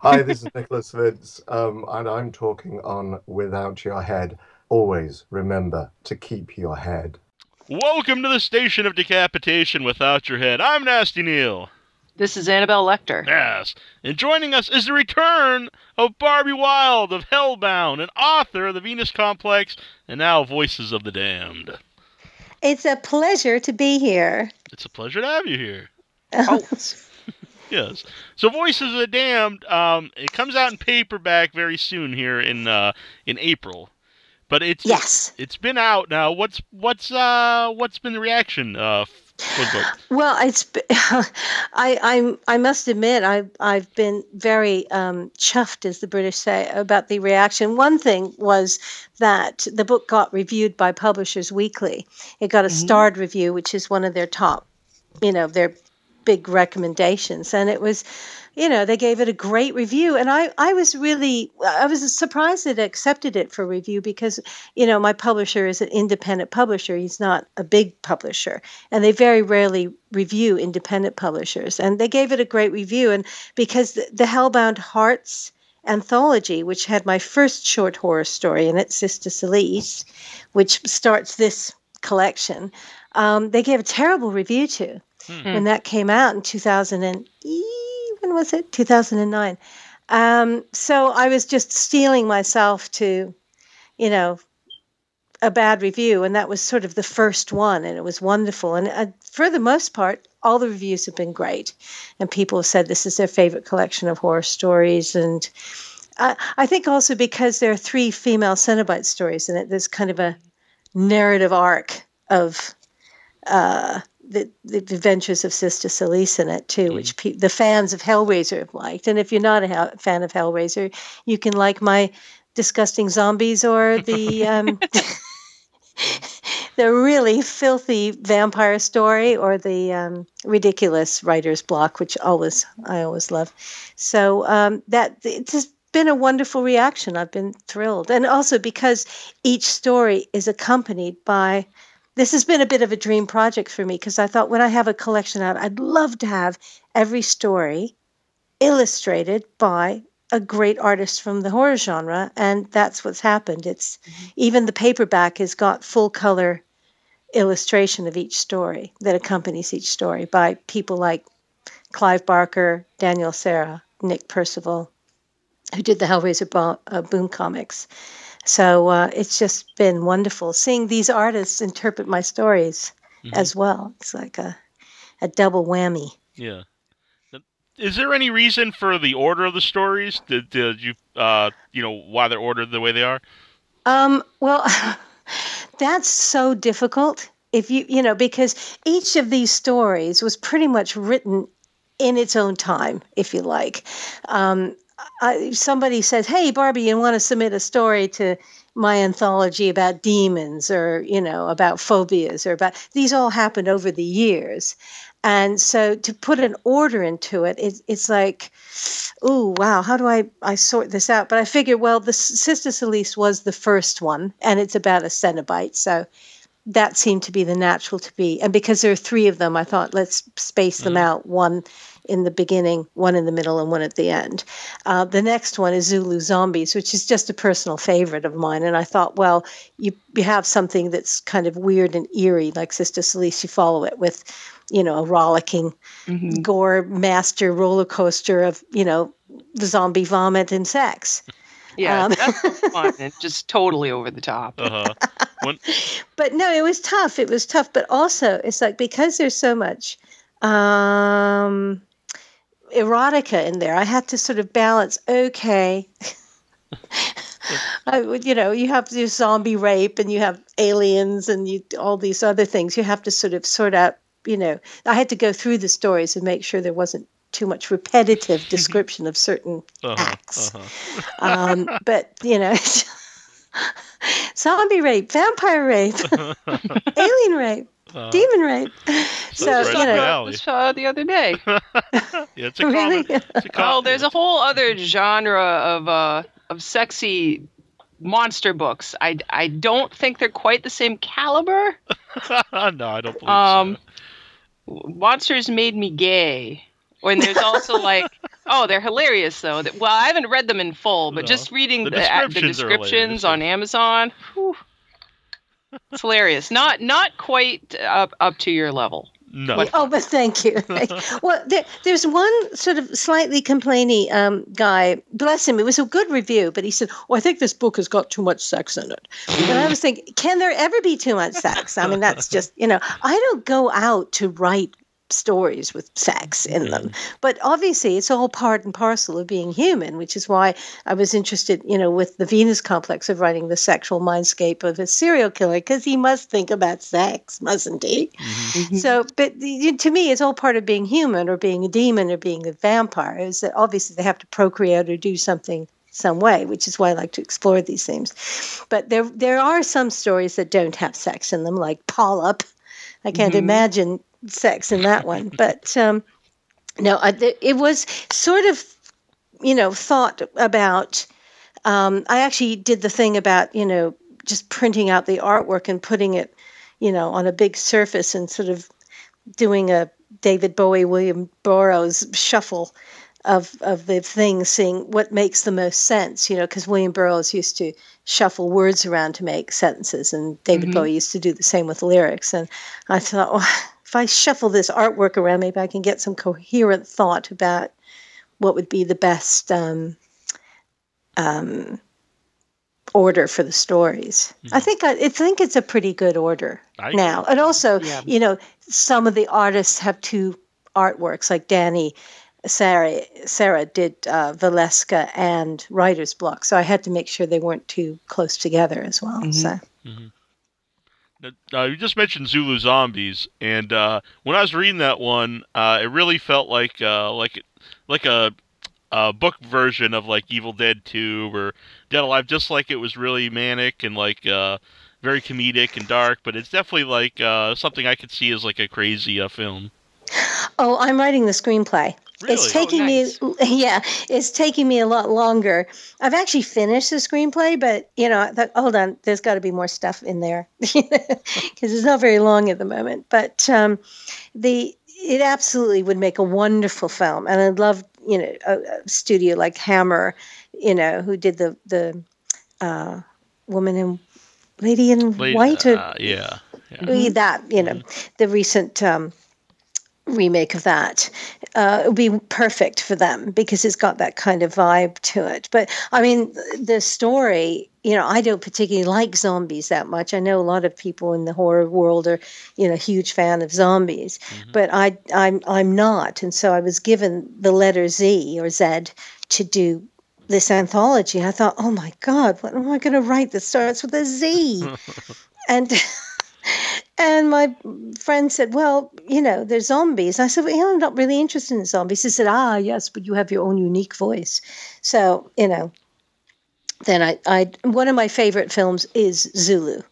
Hi, this is Nicholas Vince, um, and I'm talking on Without Your Head. Always remember to keep your head. Welcome to the station of decapitation without your head. I'm Nasty Neal. This is Annabelle Lecter. Yes. And joining us is the return of Barbie Wilde of Hellbound, an author of the Venus Complex, and now Voices of the Damned. It's a pleasure to be here. It's a pleasure to have you here. Oh, Yes. So Voices of the Damned, um, it comes out in paperback very soon here in uh, in April. But it's yes. it's been out now. What's what's uh what's been the reaction uh the book? Well, it's b- I I'm I must admit I have I've been very um, chuffed, as the British say, about the reaction. One thing was that the book got reviewed by Publishers Weekly. It got a starred review, which is one of their top, you know, their big recommendations, and it was. You know, they gave it a great review, and I, I was really, I was surprised that it accepted it for review because, you know, my publisher is an independent publisher. He's not a big publisher, and they very rarely review independent publishers. And they gave it a great review, and because the, the Hellbound Hearts anthology, which had my first short horror story in it, Sister Cilice, which starts this collection, um, they gave a terrible review to when that came out in 2000 and when was it? 2009 um, so i was just steeling myself to you know a bad review and that was sort of the first one and it was wonderful. And uh, for the most part all the reviews have been great. And people have said this is their favorite collection of horror stories. And I, I think also because there are three female Cenobite stories in it there's kind of a narrative arc of uh, the, the adventures of Sister Cilice in it too, which pe- the fans of Hellraiser have liked. And if you're not a hell- fan of Hellraiser, you can like my disgusting zombies or the um, the really filthy vampire story or the um, ridiculous writer's block, which always I always love. So um, that it's just been a wonderful reaction. I've been thrilled, and also because each story is accompanied by this has been a bit of a dream project for me because I thought when I have a collection out, I'd love to have every story illustrated by a great artist from the horror genre, and that's what's happened. It's even the paperback has got full color illustration of each story that accompanies each story by people like Clive Barker, Daniel Serra, Nick Percival, who did the Hellraiser bo- uh, Boom comics. So uh, it's just been wonderful seeing these artists interpret my stories as well. It's like a, a double whammy. Yeah. Is there any reason for the order of the stories? Did, did you uh you know why they're ordered the way they are? Um, well, that's so difficult. If you, you know, because each of these stories was pretty much written in its own time, if you like. Um, I, somebody says, "Hey, Barbie, you want to submit a story to my anthology about demons, or you know, about phobias, or about these all happened over the years." And so to put an order into it, it it's like, oh wow, how do I I sort this out? But I figured, well, the Sister Celeste was the first one, and it's about a Cenobite, so that seemed to be the natural to be. And because there are three of them, I thought let's space them mm-hmm. out one in the beginning, one in the middle, and one at the end. Uh, the next one is Zulu Zombies, which is just a personal favorite of mine. And I thought, well, you, you have something that's kind of weird and eerie, like Sister Cilice, you follow it with, you know, a rollicking gore master roller coaster of, you know, the zombie vomit and sex. yeah, Um, that's fun and just totally over the top. Uh-huh. when, but no, it was tough. It was tough, but also it's like because there's so much um, erotica in there, I had to sort of balance. Okay, I would, you know, you have this zombie rape, and you have aliens, and you all these other things. You have to sort of sort out. You know, I had to go through the stories and make sure there wasn't too much repetitive description of certain uh-huh, acts. uh-huh. Um, but you know, zombie rape, vampire rape, alien rape, Uh-huh. demon rape. So Sounds right you know, alley. This uh, the other day. Yeah, it's a Really? common. It's a Oh, common there's a whole other genre of uh of sexy monster books. I I don't think they're quite the same caliber. no, I don't believe Um, so. Monsters Made Me Gay When there's also like, oh, they're hilarious though. That- Well, I haven't read them in full, but No. just reading The the, uh, the descriptions are descriptions hilarious, on. Amazon, whew, it's hilarious. Not not quite up up to your level. No. What- Oh, but thank you. well, there, there's one sort of slightly complainy um, guy. Bless him. It was a good review, but he said, "Oh, I think this book has got too much sex in it." And I was thinking, can there ever be too much sex? I mean, that's just you know, I don't go out to write stories with sex in them, mm-hmm. but obviously it's all part and parcel of being human, which is why I was interested, you know, with the Venus complex of writing the sexual mindscape of a serial killer, because he must think about sex, mustn't he? Mm-hmm. Mm-hmm. So, but the- to me, it's all part of being human or being a demon or being a vampire. Is that obviously they have to procreate or do something some way, which is why I like to explore these themes. But there, there are some stories that don't have sex in them, like Polyp. I can't Mhm. imagine sex in that one. But um, no, I, th- it was sort of, you know, thought about. Um, I actually did the thing about, you know, just printing out the artwork and putting it, you know, on a big surface and sort of doing a David Bowie, William Burroughs shuffle of of the things, seeing what makes the most sense. You know, because William Burroughs used to shuffle words around to make sentences, and David Mhm. Bowie used to do the same with lyrics. And I thought, well, if I shuffle this artwork around, maybe I can get some coherent thought about what would be the best um, um, order for the stories. I think I, I think it's a pretty good order I- now. And also, Yeah. you know, some of the artists have two artworks, like Danny. Serra, Serra did uh, Valeska and Writer's Block, so I had to make sure they weren't too close together as well. Mhm. So Uh, you just mentioned Zulu zombies, and uh, when I was reading that one, uh, it really felt like uh, like like a, a book version of like Evil Dead Two or Dead Alive, just like it was really manic and like uh, very comedic and dark. But it's definitely like uh, something I could see as like a crazy film. Oh, I'm writing the screenplay. It's taking Oh, me, yeah, it's taking me a lot longer. I've actually finished the screenplay, but you know, I thought, hold on, there's got to be more stuff in there because it's not very long at the moment. But um, the it absolutely would make a wonderful film, and I'd love you know a, a studio like Hammer, you know, who did the the uh, woman in Lady in White or uh, yeah. yeah. that you know the recent um, remake of that uh, it would be perfect for them because it's got that kind of vibe to it. But i mean the story you know i don't particularly like zombies that much. I know a lot of people in the horror world are you know huge fan of zombies but i i'm i'm not. And so i was given the letter z or z to do this anthology. I thought oh my god what am i going to write that starts with a z? And and my friend said, "Well, you know, they're zombies." I said, "Well, you know, I'm not really interested in zombies." He said, "Ah, yes, but you have your own unique voice." So, you know, then I, I one of my favorite films is Zulu.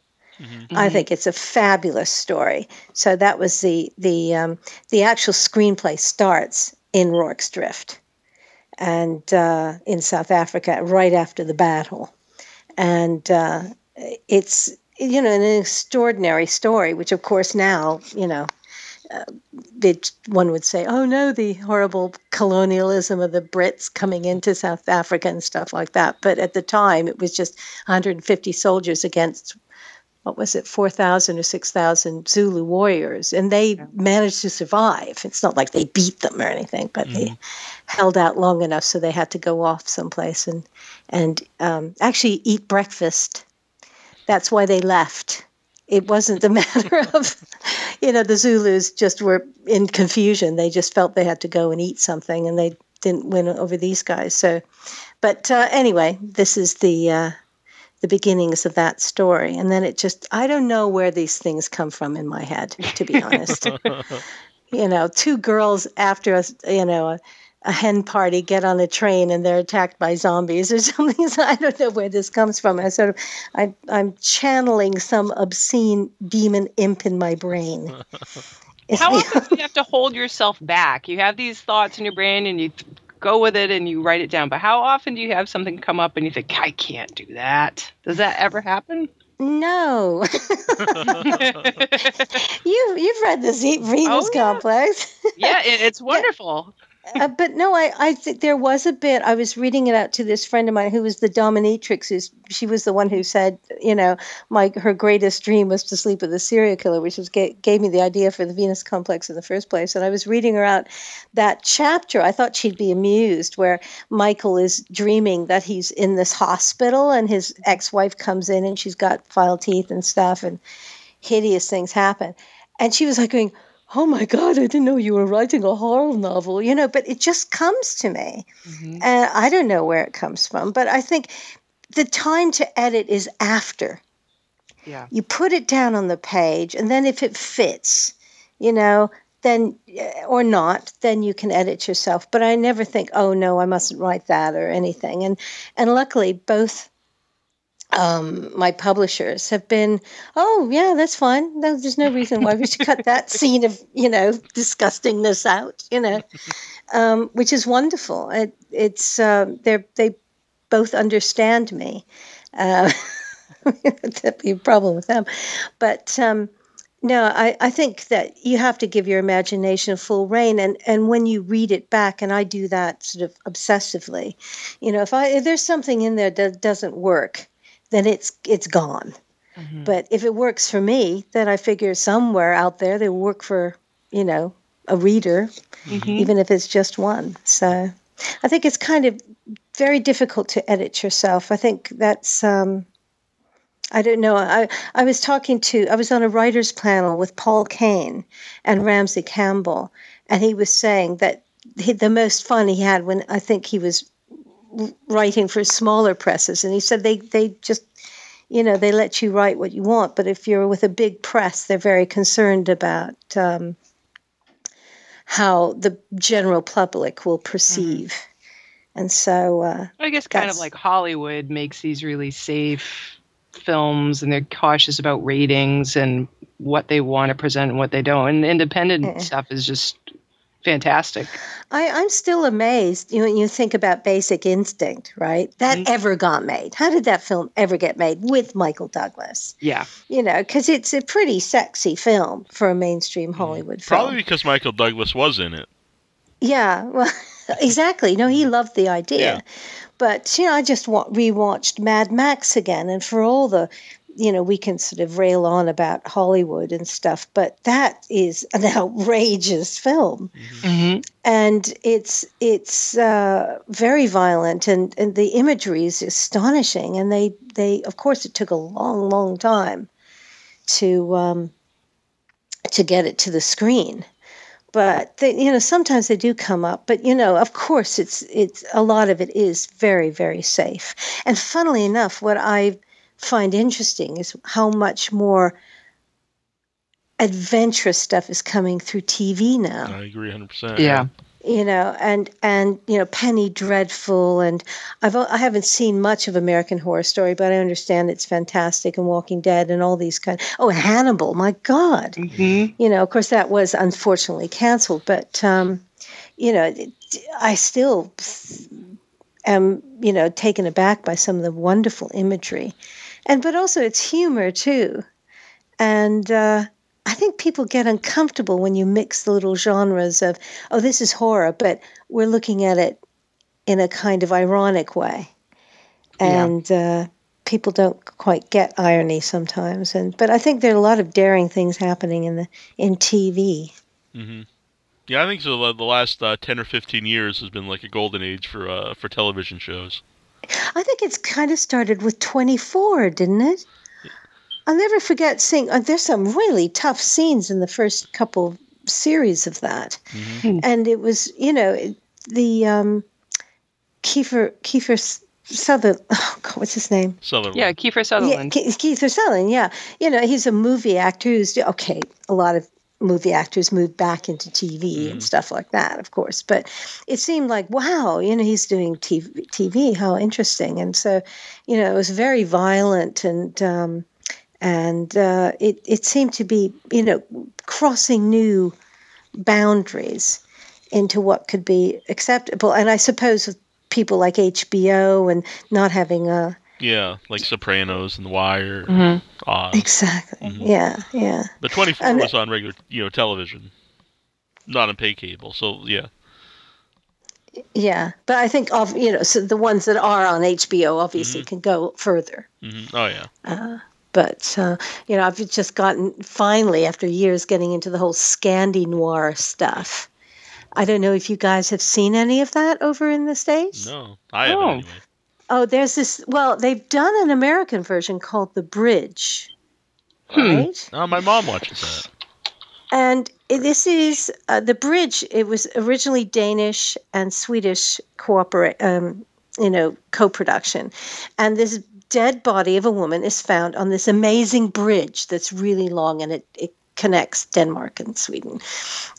I think it's a fabulous story. So that was the the um, the actual screenplay starts in Rorke's Drift, and uh, in South Africa, right after the battle, and uh, it's you know an extraordinary story. Which, of course, now you know that one would say, oh no, the horrible colonialism of the Brits coming into South Africa and stuff like that. But at the time, it was just 150 soldiers against what was it, 4,000 or 6,000 Zulu warriors, and they managed to survive. It's not like they beat them or anything, but they held out long enough so they had to go off someplace and and um, actually eat breakfast. That's why they left. It wasn't the matter of, you know, the Zulus just were in confusion. They just felt they had to go and eat something, and they didn't win over these guys. So, but uh, anyway, this is the uh, the beginnings of that story, and then it just I don't know where these things come from in my head, to be honest. you know, two girls after a you know a, a hen party get on a train and they're attacked by zombies or something. So I don't know where this comes from. I sort of I I'm channeling some obscene demon imp in my brain. How often do you have to hold yourself back? You have these thoughts in your brain and you go with it and you write it down. But how often do you have something come up and you think, I can't do that? Does that ever happen? no, you you've read the Z- Venus Oh, yeah. Complex. yeah, it, it's wonderful. Uh, but no, I, I think there was a bit. I was reading it out to this friend of mine who was the dominatrix. Who's she was the one who said, you know, my her greatest dream was to sleep with a serial killer, which was gave me the idea for the Venus complex in the first place. And I was reading her out that chapter. I thought she'd be amused, where Michael is dreaming that he's in this hospital and his ex-wife comes in and she's got file teeth and stuff, and hideous things happen. And she was like going oh my god i didn't know you were writing a horror novel you know but it just comes to me Mhm. and i don't know where it comes from but i think the time to edit is after Yeah. you put it down on the page and then if it fits you know then eh, or not then you can edit yourself but i never think oh no i mustn't write that or anything and and luckily both um, my publishers have been, oh yeah, that's fine. No, there's no reason why we should cut that scene of you know disgustingness out. You know, um, which is wonderful. It, it's uh, they they both understand me. Uh, that'd be a problem with them, but. Um, no, I, I think that you have to give your imagination full rein, and, and when you read it back, and I do that sort of obsessively, you know, if I if there's something in there that doesn't work, then it's it's gone. Mhm. But if it works for me, then I figure somewhere out there they work for, you know, a reader, Mhm. even if it's just one. So I think it's kind of very difficult to edit yourself. I think that's um I don't know. I, I was talking to, I was on a writer's panel with Paul Kane and Ramsey Campbell, and he was saying that he, the most fun he had when I think he was writing for smaller presses, and he said they they just you know they let you write what you want, but if you're with a big press, they're very concerned about um, how the general public will perceive, and so uh, I guess kind of like Hollywood makes these really safe films and they're cautious about ratings and what they want to present and what they don't. And independent Mm. stuff is just fantastic. I, I'm still amazed. You know, you think about Basic Instinct, right? That Mhm. ever got made. How did that film ever get made with Michael Douglas? Yeah. You know, because it's a pretty sexy film for a mainstream Hollywood film. Probably because Michael Douglas was in it. Yeah, well, exactly. No, he loved the idea. Yeah. But, you know, I just wa- rewatched Mad Max again, and for all the, you know, we can sort of rail on about Hollywood and stuff, but that is an outrageous film. Mm-hmm. And it's it's uh, very violent, and, and the imagery is astonishing. And they, they, of course, it took a long, long time to um, to get it to the screen but they, you know sometimes they do come up but you know of course it's it's a lot of it is very very safe and funnily enough what i find interesting is how much more adventurous stuff is coming through tv now I agree 100%. Yeah. you know and and you know penny dreadful and i've i haven't seen much of american horror story but i understand it's fantastic and walking dead and all these kind oh hannibal my god Mm-hmm. you know, of course, that was unfortunately canceled, but, um, you know, I still am, you know, taken aback by some of the wonderful imagery. And, but also it's humor too. And, uh, I think people get uncomfortable when you mix the little genres of, oh, this is horror, but we're looking at it in a kind of ironic way. Yeah. And, uh, people don't quite get irony sometimes and but i think there are a lot of daring things happening in the in tv hmm Yeah, I think so. The the last uh, 10 or 15 years has been like a golden age for uh, for television shows. I think it's kind of started with 24 didn't it i'll never forget seeing uh, there's some really tough scenes in the first couple series of that Mhm. and it was you know the um kiefer kiefer S- Sutherland, oh God, what's his name? Sutherland. Yeah, Kiefer Sutherland. Yeah, Ke- Keith Sutherland. Yeah, you know he's a movie actor who's okay. A lot of movie actors moved back into TV and Mhm. stuff like that, of course. But it seemed like wow, you know, he's doing TV. TV how interesting! And so, you know, it was very violent and. Um, and uh, it, it seemed to be, you know, crossing new boundaries into what could be acceptable. And I suppose with people like HBO and not having a Yeah, like Sopranos and The Wire. Mhm. Oz. exactly, Mhm. yeah, yeah. But 24 And- was on regular, you know, television, not on pay cable. So yeah, Yeah, but I think of you know so the ones that are on HBO obviously Mhm. can go further. hmm Oh yeah. Uh, but uh, you know, I've just gotten finally after years getting into the whole Scandi noir stuff. I don't know if you guys have seen any of that over in the states. No, I haven't Oh. anyway. Oh, there's this. Well, they've done an American version called The Bridge, Hmm. right? Oh, my mom watches that. And this is uh, the bridge. It was originally Danish and Swedish cooperate, um, you know, co-production, and this dead body of a woman is found on this amazing bridge that's really long, and it, it connects Denmark and Sweden.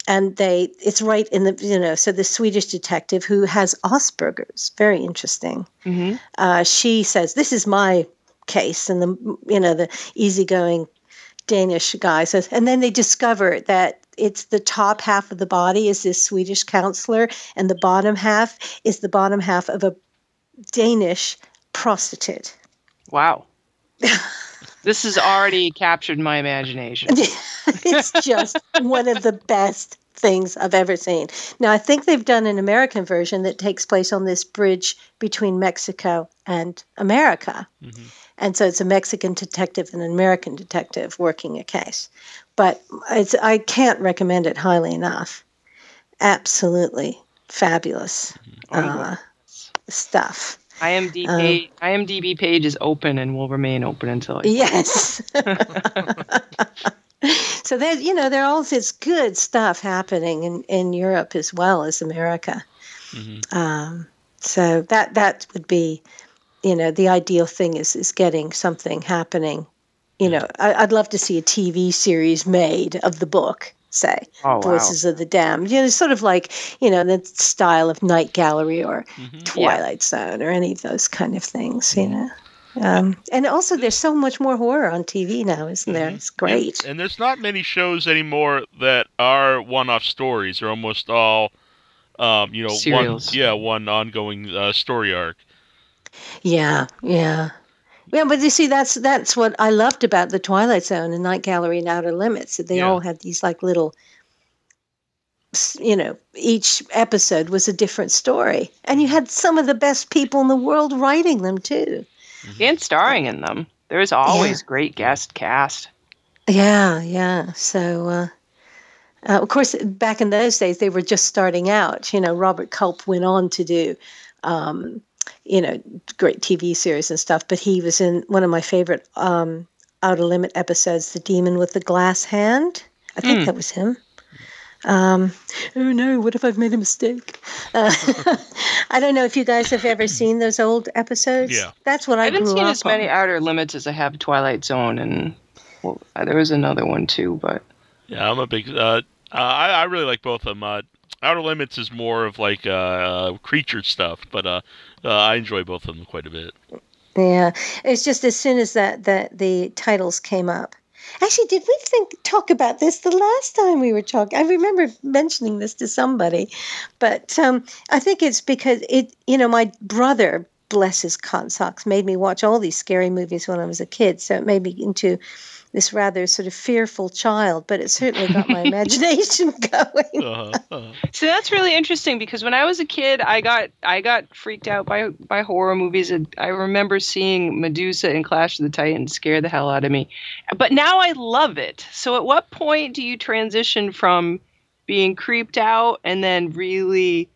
And they, it's right in the, you know, so the Swedish detective who has Asperger's, very interesting hmm uh, she says, "This is my case," and the you know the easygoing Danish guy says, and then they discover that it's the top half of the body is this Swedish counselor, and the bottom half is the bottom half of a Danish prostitute. Wow. this has already captured my imagination. it's just one of the best things I've ever seen. Now, I think they've done an American version that takes place on this bridge between Mexico and America. Mhm. And so it's a Mexican detective and an American detective working a case. But it's, I can't recommend it highly enough. Absolutely fabulous uh, stuff. IMDb, Um, page, IMDb page is open and will remain open until I Yes. so there's, you know, there all this good stuff happening in, in Europe as well as America. hmm Um, so that that would be, you know, the ideal thing is is getting something happening. You know, I, I'd love to see a TV series made of the book. Say Oh, wow. Voices of the Damned. You know, sort of like you know the style of Night Gallery or hmm Twilight Zone or any of those kind of things. You know. Um, and also, there's so much more horror on TV now, isn't there? Mhm. It's great. And, and there's not many shows anymore that are one-off stories. They're almost all, um, you know, Serials. one yeah, one ongoing uh, story arc. Yeah, yeah. Yeah, but you see, that's that's what I loved about the Twilight Zone and Night Gallery and Outer Limits. That they Yeah. all had these like little, you know, each episode was a different story, and you had some of the best people in the world writing them too. and starring in them. There's always great guest cast. Yeah, yeah. So, uh, uh, of course, back in those days, they were just starting out. You know, Robert Culp went on to do, um, you know, great TV series and stuff. But he was in one of my favorite um, Outer Limit episodes, "The Demon with the Glass Hand." I think Hmm. that was him. Um, oh no! What if I've made a mistake? Uh, I don't know if you guys have ever seen those old episodes. Yeah. that's what I, I haven't grew seen up as many on. Outer Limits as I have Twilight Zone, and well, there was another one too. But Yeah, I'm a big. Uh, uh, I I really like both of them. Uh, Outer Limits is more of like uh, uh, creature stuff, but uh, uh, I enjoy both of them quite a bit. Yeah, it's just as soon as that that the titles came up. Actually, did we think talk about this the last time we were talking? I remember mentioning this to somebody, but um, I think it's because it. You know, my brother, bless his cotton socks, made me watch all these scary movies when I was a kid, so it made me into this rather sort of fearful child. But it certainly got my imagination going. Uh-huh, uh-huh. so that's really interesting because when I was a kid, I got I got freaked out by by horror movies. And I remember seeing Medusa and Clash of the Titans scare the hell out of me. But now I love it. So at what point do you transition from being creeped out and then really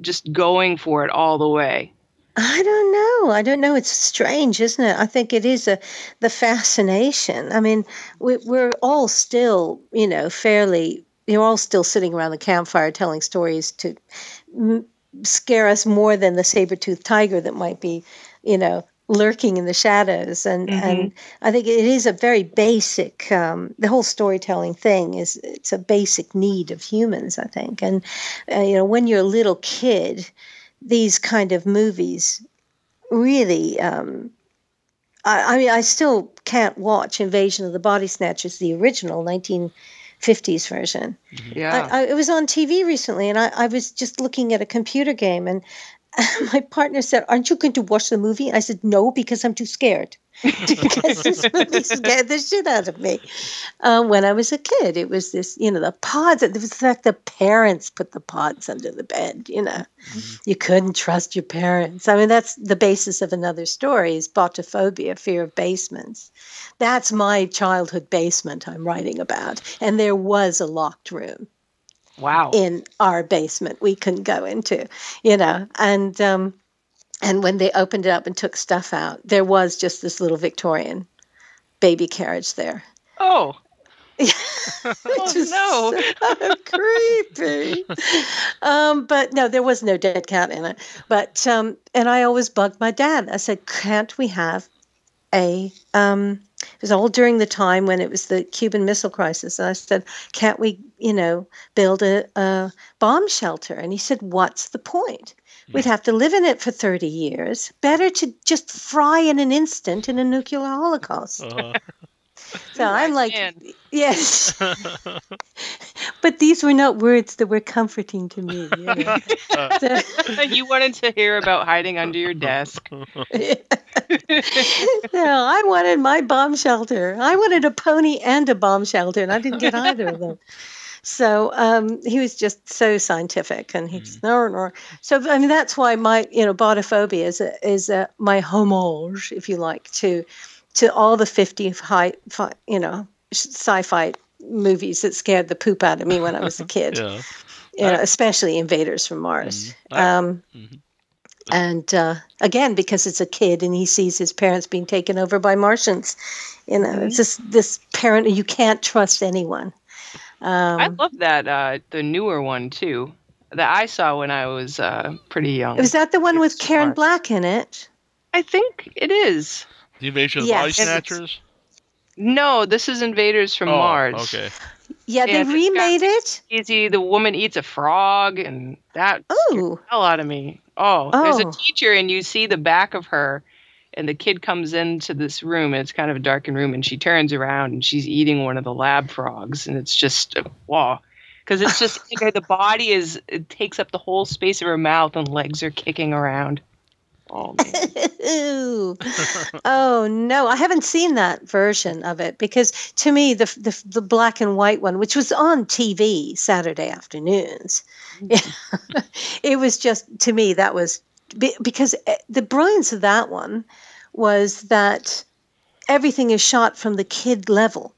just going for it all the way? I don't know. I don't know. It's strange, isn't it? I think it is a the fascination. I mean, we, we're all still, you know, fairly. You're all still sitting around the campfire telling stories to m- scare us more than the saber-toothed tiger that might be, you know, lurking in the shadows. And Mhm. and I think it is a very basic. Um, the whole storytelling thing is it's a basic need of humans. I think, and uh, you know, when you're a little kid these kind of movies really um, I, I mean i still can't watch invasion of the body snatchers the original 1950s version Yeah. I, I, it was on tv recently and I, I was just looking at a computer game and my partner said, Aren't you going to watch the movie? I said, No, because I'm too scared. because this movie scared the shit out of me. Um, when I was a kid, it was this, you know, the pods. It was like the parents put the pods under the bed. You know, mm-hmm. you couldn't trust your parents. I mean, that's the basis of another story: is botophobia, fear of basements. That's my childhood basement I'm writing about, and there was a locked room. Wow. In our basement, we couldn't go into, you know, and um, and when they opened it up and took stuff out, there was just this little Victorian baby carriage there. Oh. oh no! So creepy. Um, but no, there was no dead cat in it. But um, and I always bugged my dad. I said, "Can't we have a?" Um, was all during the time when it was the Cuban Missile Crisis. And I said, "Can't we, you know, build a, a bomb shelter?" And he said, "What's the point?" We'd have to live in it for 30 years. Better to just fry in an instant in a nuclear holocaust. Uh-huh. so I'm like, yes. but these were not words that were comforting to me. You, know? so, you wanted to hear about hiding under your desk. no, I wanted my bomb shelter. I wanted a pony and a bomb shelter, and I didn't get either of them. So um, he was just so scientific, and he's mm. no, no. So I mean, that's why my you know botophobia is a, is a, my homage, if you like, to to all the fifty high, you know sci-fi movies that scared the poop out of me when I was a kid. yeah. You know, especially Invaders from Mars. Mm-hmm. Um, mm-hmm. And uh, again, because it's a kid and he sees his parents being taken over by Martians, you know, mm-hmm. it's just this parent you can't trust anyone. Um, I love that uh, the newer one too that I saw when I was uh, pretty young. Was that the one it's with Karen. Black in it? I think it is. The Invasion of yes. Body Snatchers. No, this is Invaders from oh, Mars. Okay. Yeah, they remade it. Easy. The woman eats a frog, and that Ooh. the hell out of me. Oh, oh, there's a oh. teacher, and you see the back of her, and the kid comes into this room and it's kind of a darkened room and she turns around and she's eating one of the lab frogs and it's just wow because it's just the body is it takes up the whole space of her mouth and legs are kicking around oh oh no i haven't seen that version of it because to me the, the the black and white one which was on tv saturday afternoons it was just to me that was because eh, the brilliance of that one was that everything is shot from the kid level.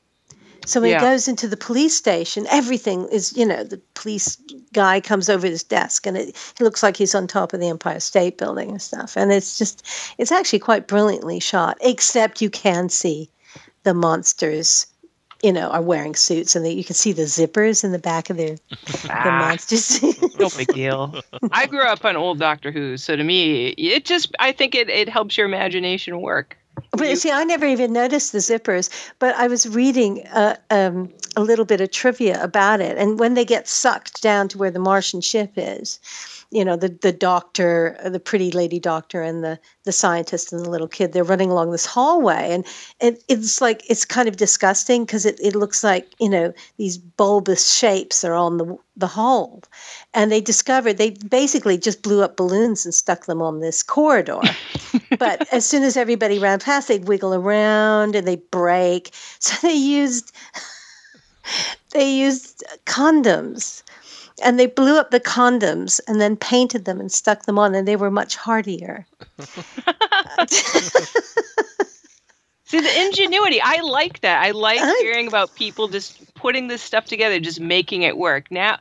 So when yeah. he goes into the police station, everything is, you know, the police guy comes over his desk and it, it looks like he's on top of the Empire State Building and stuff. And it's just, it's actually quite brilliantly shot, except you can see the monsters you know, are wearing suits, and that you can see the zippers in the back of their ah, the monsters. no big deal. I grew up on old Doctor Who, so to me, it just I think it it helps your imagination work. But you, see, I never even noticed the zippers. But I was reading uh, um, a little bit of trivia about it, and when they get sucked down to where the Martian ship is, you know the the doctor uh, the pretty lady doctor and the the scientist and the little kid they're running along this hallway. And it, it's like it's kind of disgusting because it, it looks like you know these bulbous shapes are on the the hall. And they discovered they basically just blew up balloons and stuck them on this corridor. But as soon as everybody ran past they'd wiggle around and they break. So they used they used condoms and they blew up the condoms and then painted them and stuck them on and they were much hardier. See the ingenuity i like that. I like hearing about people just putting this stuff together just making it work. Now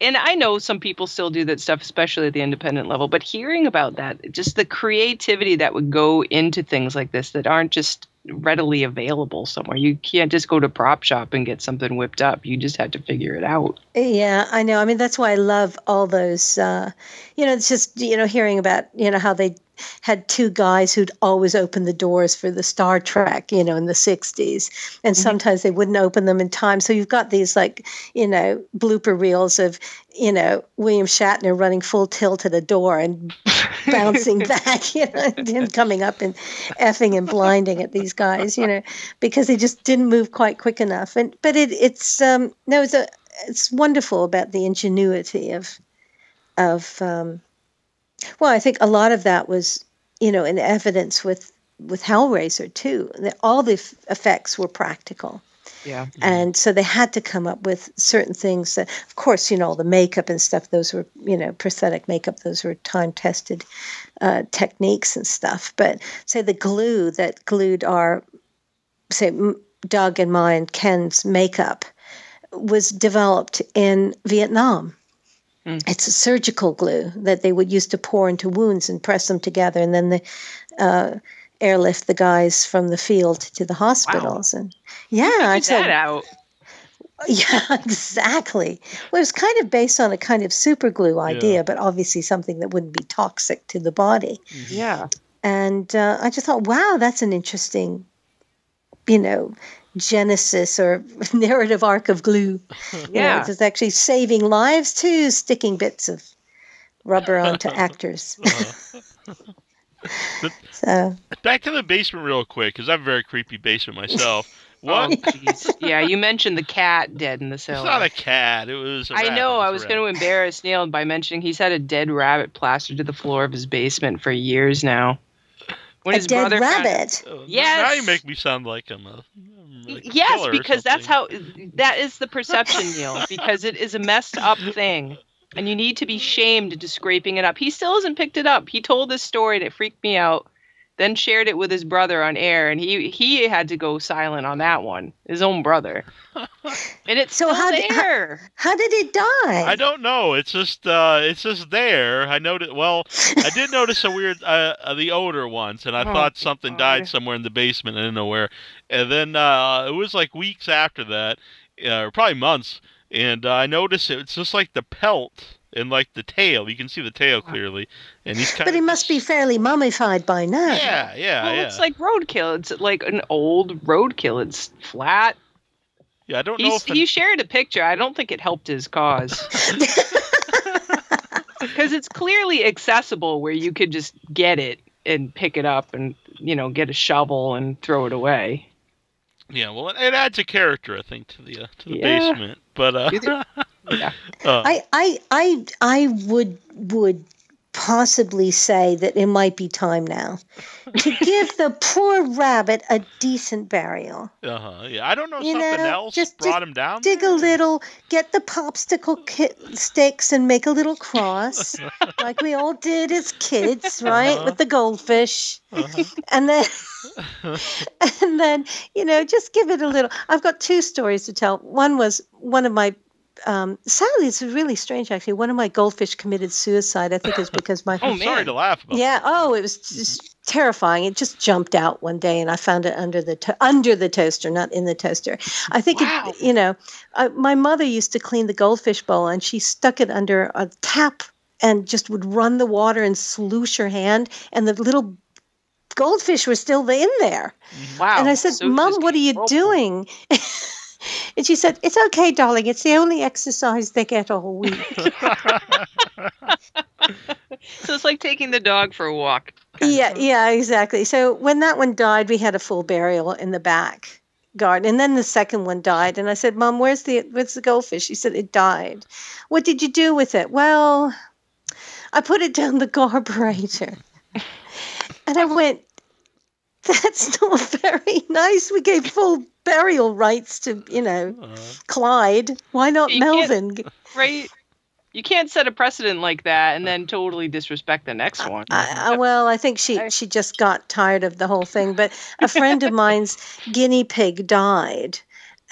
and I know some people still do that stuff, especially at the independent level, but hearing about that, just the creativity that would go into things like this that aren't just readily available somewhere. You can't just go to prop shop and get something whipped up. You just had to figure it out. Yeah, I know. I mean, that's why I love all those. Uh, you know, it's just you know hearing about you know how they had two guys who'd always open the doors for the Star Trek, you know, in the 60s. And mm-hmm. sometimes they wouldn't open them in time. So you've got these, like, you know, blooper reels of, you know, William Shatner running full tilt at a door and bouncing back, you know, and coming up and effing and blinding at these guys, you know, because they just didn't move quite quick enough. And, but it, it's, um, no, it's a, it's wonderful about the ingenuity of, of, um, Well, I think a lot of that was, you know, in evidence with with Hellraiser too. That all the f- effects were practical. Yeah. And so they had to come up with certain things that, of course, you know, the makeup and stuff, those were, you know, prosthetic makeup, those were time tested uh, techniques and stuff. But say the glue that glued our, say, m- Doug and mine, Ken's makeup was developed in Vietnam. Mm. It's a surgical glue that they would use to pour into wounds and press them together. And then the, uh, airlift the guys from the field to the hospitals and yeah I Figure that said out. yeah exactly well it was kind of based on a kind of super glue idea Yeah. but obviously something that wouldn't be toxic to the body Yeah. and uh, i just thought wow that's an interesting you know genesis or narrative arc of glue Yeah. it's actually saving lives too sticking bits of rubber onto actors Uh-huh. so Back to the basement real quick, because I have a very creepy basement myself. Oh, What? jeez. yeah, you mentioned the cat dead in the it's cellar. not a cat. It was. I I know. I was going to embarrass Neal by mentioning he's had a dead rabbit plastered to the floor of his basement for years now. When a his dead brother found- rabbit Now Yes. you make me sound like I'm a. Yes, because that's how that is the perception, Neal. Because it is a messed up thing, and you need to be shamed into scraping it up. He still hasn't picked it up. He told this story and it freaked me out. Then shared it with his brother on air, and he he had to go silent on that one. His own brother, and it's So still how did- how- how did it die I don't know. It's just uh, it's just there. I noticed. Well, I did notice a weird uh, uh, the odor once, and I Oh, thought something God. died somewhere in the basement. I didn't know where. And then uh, it was like weeks after that, uh, or probably months, and uh, I noticed it, it's just like the pelt and like the tail. You can see the tail clearly, and he's kind But he must be fairly mummified by now. Yeah, yeah, Well, yeah. it's like roadkill. It's like an old roadkill. It's flat. yeah, I don't know He's, if he shared a picture. I don't think it helped his cause. Because it's clearly accessible where you could just get it and pick it up and, you know, get a shovel and throw it away. yeah. Well, it, it adds a character, I think, to the uh, to the Yeah. basement. But uh, Yeah. uh, I, I, I, I would would possibly say that it might be time now to give the poor rabbit a decent burial. uh-huh, yeah. I don't know You something know, else just- brought him down. Dig a little, get the popsicle ki- sticks and make a little cross, like we all did as kids, right? Uh-huh. With the goldfish. Uh-huh. and then and then you know just give it a little i've got two stories to tell one was one of my um, sadly it's really strange actually one of my goldfish committed suicide i think it's because my Oh, I'm sorry to laugh about. yeah oh it was just terrifying it just jumped out one day and i found it under the to- under the toaster not in the toaster i think Wow. it you know uh, my mother used to clean the goldfish bowl and she stuck it under a tap and just would run the water and sluice her hand and the little goldfish were still in there Wow. and I said, So Mom, what are you doing? and she said, It's okay, darling. It's the only exercise they get all week. So it's like taking the dog for a walk. kind of yeah, yeah, exactly. So when that one died, we had a full burial in the back garden. And then the second one died. And I said, Mom, where's the where's the goldfish? She said, It died. What did you do with it? Well, I put it down the carburetor. and I went, That's not very nice. We gave full burial rites to, you know, Uh, Clyde. Why not You Melvin? Right? You can't set a precedent like that and then totally disrespect the next one. I, I, well, I think she she just got tired of the whole thing. But a friend of mine's guinea pig died,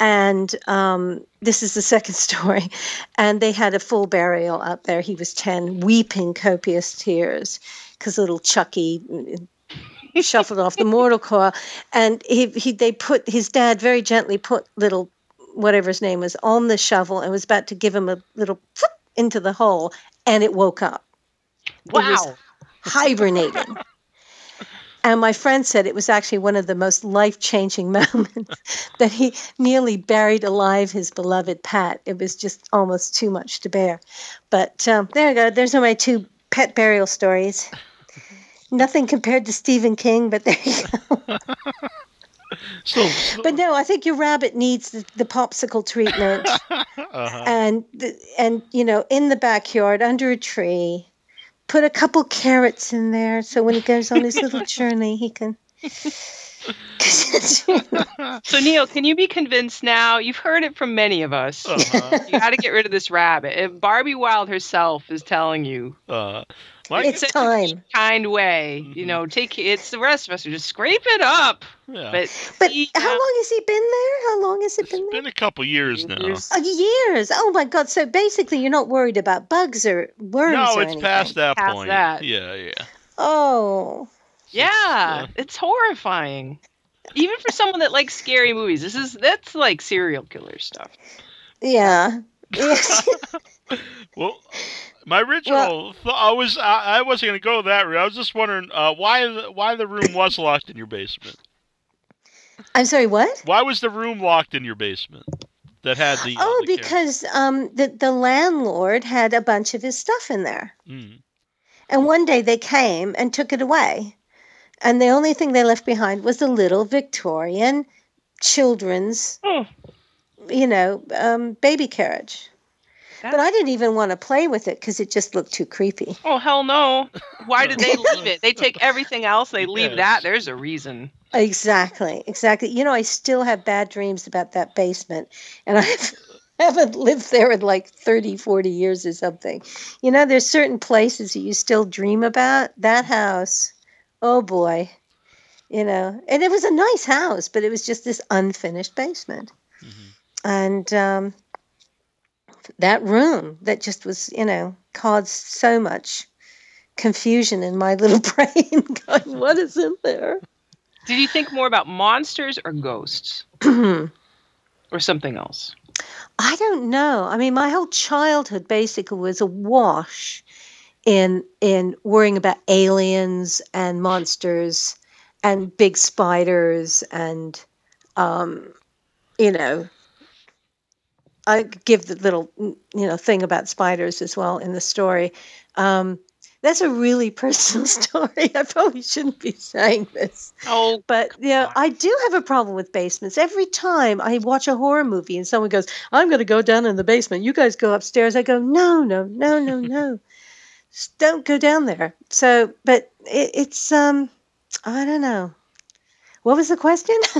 and um, this is the second story. And they had a full burial out there. He was ten, weeping copious tears because little Chucky shuffled off the mortal coil, and he, he they put his dad very gently put little whatever his name was on the shovel and was about to give him a little into the hole, and it woke up was- wow. hibernating. And my friend said it was actually one of the most life changing moments that he nearly buried alive his beloved Pat. It was just almost too much to bear. But um, there you go. There's my two pet burial stories. Nothing compared to Stephen King, but there you go. still, still But no, I think your rabbit needs the, the popsicle treatment. uh-huh. and the, and you know in the backyard under a tree put a couple carrots in there so when he goes on his little journey, he can. So Neal, can you be convinced now? You've heard it from many of us. Uh-huh. You got to get rid of this rabbit. If Barbie Wilde herself is telling you Uh, my, It's such a time. kind way, you Mhm. know, take it's the rest of us who just scrape it up. yeah. But But see, how long has he been there? How long has it it's been there? been a couple years now. Years. Oh, years. Oh my God. So basically, you're not worried about bugs or worms No, or it's anything. past that Past point. that. Yeah, yeah. Oh. Yeah, uh, it's horrifying. Even for someone that likes scary movies, this is that's like serial killer stuff. Yeah. Well, my original thought I was I, I wasn't going to go that route. I was just wondering uh, why the, why the room was locked in your basement. I'm sorry. What? Why was the room locked in your basement that had the? Oh, the because um, the the landlord had a bunch of his stuff in there, Mm. and one day they came and took it away, and the only thing they left behind was a little Victorian children's, Oh, you know, um, baby carriage. But I didn't even want to play with it because it just looked too creepy. oh hell no! Why did they leave it? They take everything else. They leave Yes. that. There's a reason. Exactly, exactly. You know, I still have bad dreams about that basement, and I haven't lived there in like 30, 40 years or something. You know, there's certain places that you still dream about. That house, oh boy, you know, and it was a nice house, but it was just this unfinished basement. Mhm. And um, that room that just was, you know, caused so much confusion in my little brain. Going, what is in there? Did you think more about monsters or ghosts or something else? I don't know. I mean, my whole childhood basically was a wash in in worrying about aliens and monsters and big spiders and um, you know I give the little you know thing about spiders as well in the story. Um, that's a really personal story. I probably shouldn't be saying this. Oh, But yeah, on. I do have a problem with basements. Every time I watch a horror movie and someone goes, "I'm going to go down in the basement. You guys go upstairs." I go, "No, no, no, no, no. Don't go down there." So, but it, it's um, I don't know. What was the question?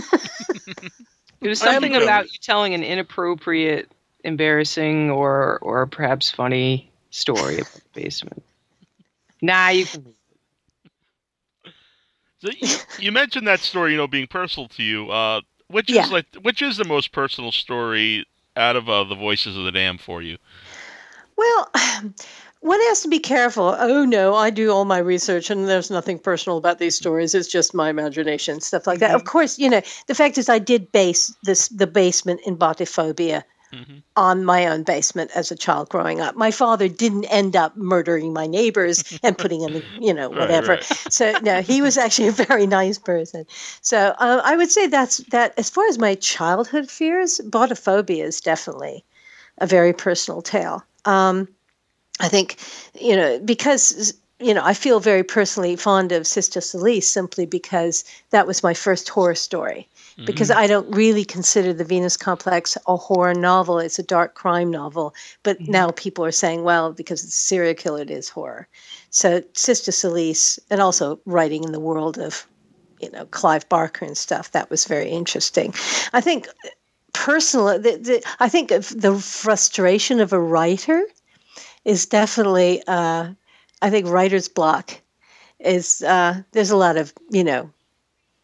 it was something about you telling an inappropriate, embarrassing, or or perhaps funny story about the basement. Nah, you can. So you, you mentioned that story, you know, being personal to you. Uh, which Yeah. is like which is the most personal story out of uh, the Voices of the Damned for you? Well, one has to be careful. Oh no, I do all my research and there's nothing personal about these stories. It's just my imagination, stuff like that. Of course, you know, the fact is I did base this the basement in Botophobia Mhm. on my own basement as a child growing up. My father didn't end up murdering my neighbors and putting them, in, you know, whatever. right. So no, he was actually a very nice person. So uh, I would say that's that. As far as my childhood fears, Botophobia is definitely a very personal tale. Um, I think, you know, because you know, I feel very personally fond of Sister Cilice simply because that was my first horror story. Because I don't really consider the Venus Complex a horror novel; it's a dark crime novel. But now people are saying, well, because it's a serial killer, it is horror. So Sister Cilice, and also writing in the world of, you know, Clive Barker and stuff, that was very interesting. I think personally, the, the, I think the frustration of a writer is definitely, uh, I think writer's block is, uh, there's a lot of, you know,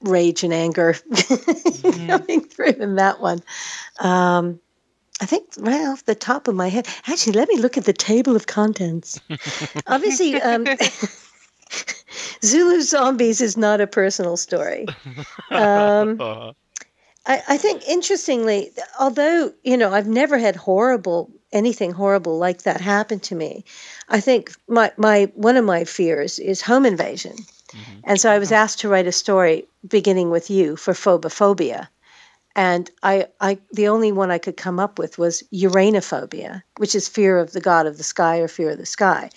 rage and anger coming through in that one. Um, I think right off the top of my head, actually, let me look at the table of contents. Obviously, um, Zulu Zombies is not a personal story. Um, I, I think interestingly, although you know I've never had horrible anything horrible like that happen to me, I think my my one of my fears is home invasion, Mm-hmm. and so I was asked to write a story beginning with you for phobophobia, and I I the only one I could come up with was uranophobia, which is fear of the god of the sky or fear of the sky,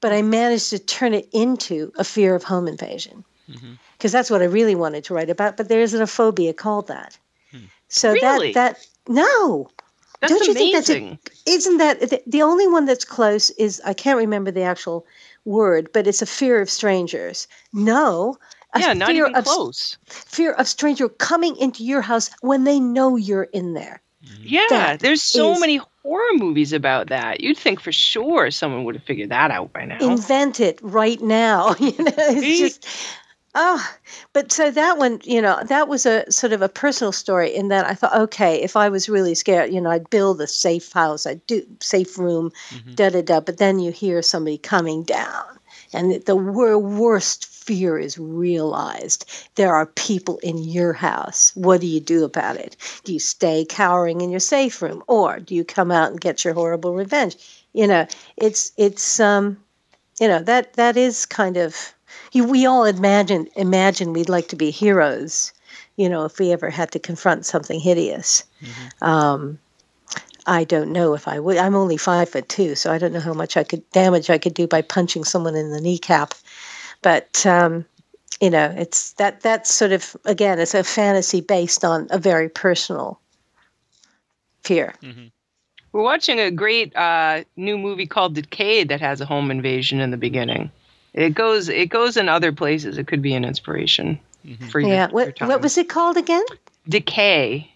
but I managed to turn it into a fear of home invasion mm-hmm. because that's what I really wanted to write about. But there isn't a phobia called that. Hmm. So Really? that that no, That's Don't you think that's a, isn't that the, the only one that's close is I can't remember the actual word, but it's a fear of strangers. No. a yeah, not fear even of, close. Fear of stranger coming into your house when they know you're in there. Mm-hmm. Yeah, that there's so is- many horror movies about that. You'd think for sure someone would have figured that out by now. Invent it right now. you know, it's just oh but so that one you know that was a sort of a personal story in that i thought okay if i was really scared you know i'd build a safe house i'd do safe room Mhm. da da da but then you hear somebody coming down and the worst fear is realized. There are people in your house. What do you do about it? Do you stay cowering in your safe room or do you come out and get your horrible revenge? You know it's it's um you know that that is kind of we all imagine imagine we'd like to be heroes you know if we ever had to confront something hideous Mhm. um, I don't know if I would. I'm only five foot two, so I don't know how much I could damage I could do by punching someone in the kneecap. But um, you know, it's that that's sort of again, it's a fantasy based on a very personal fear. Mhm. We're watching a great uh, new movie called Decay that has a home invasion in the beginning. It goes it goes in other places. It could be an inspiration Mhm. for you. Yeah. What what was it called again? Decay?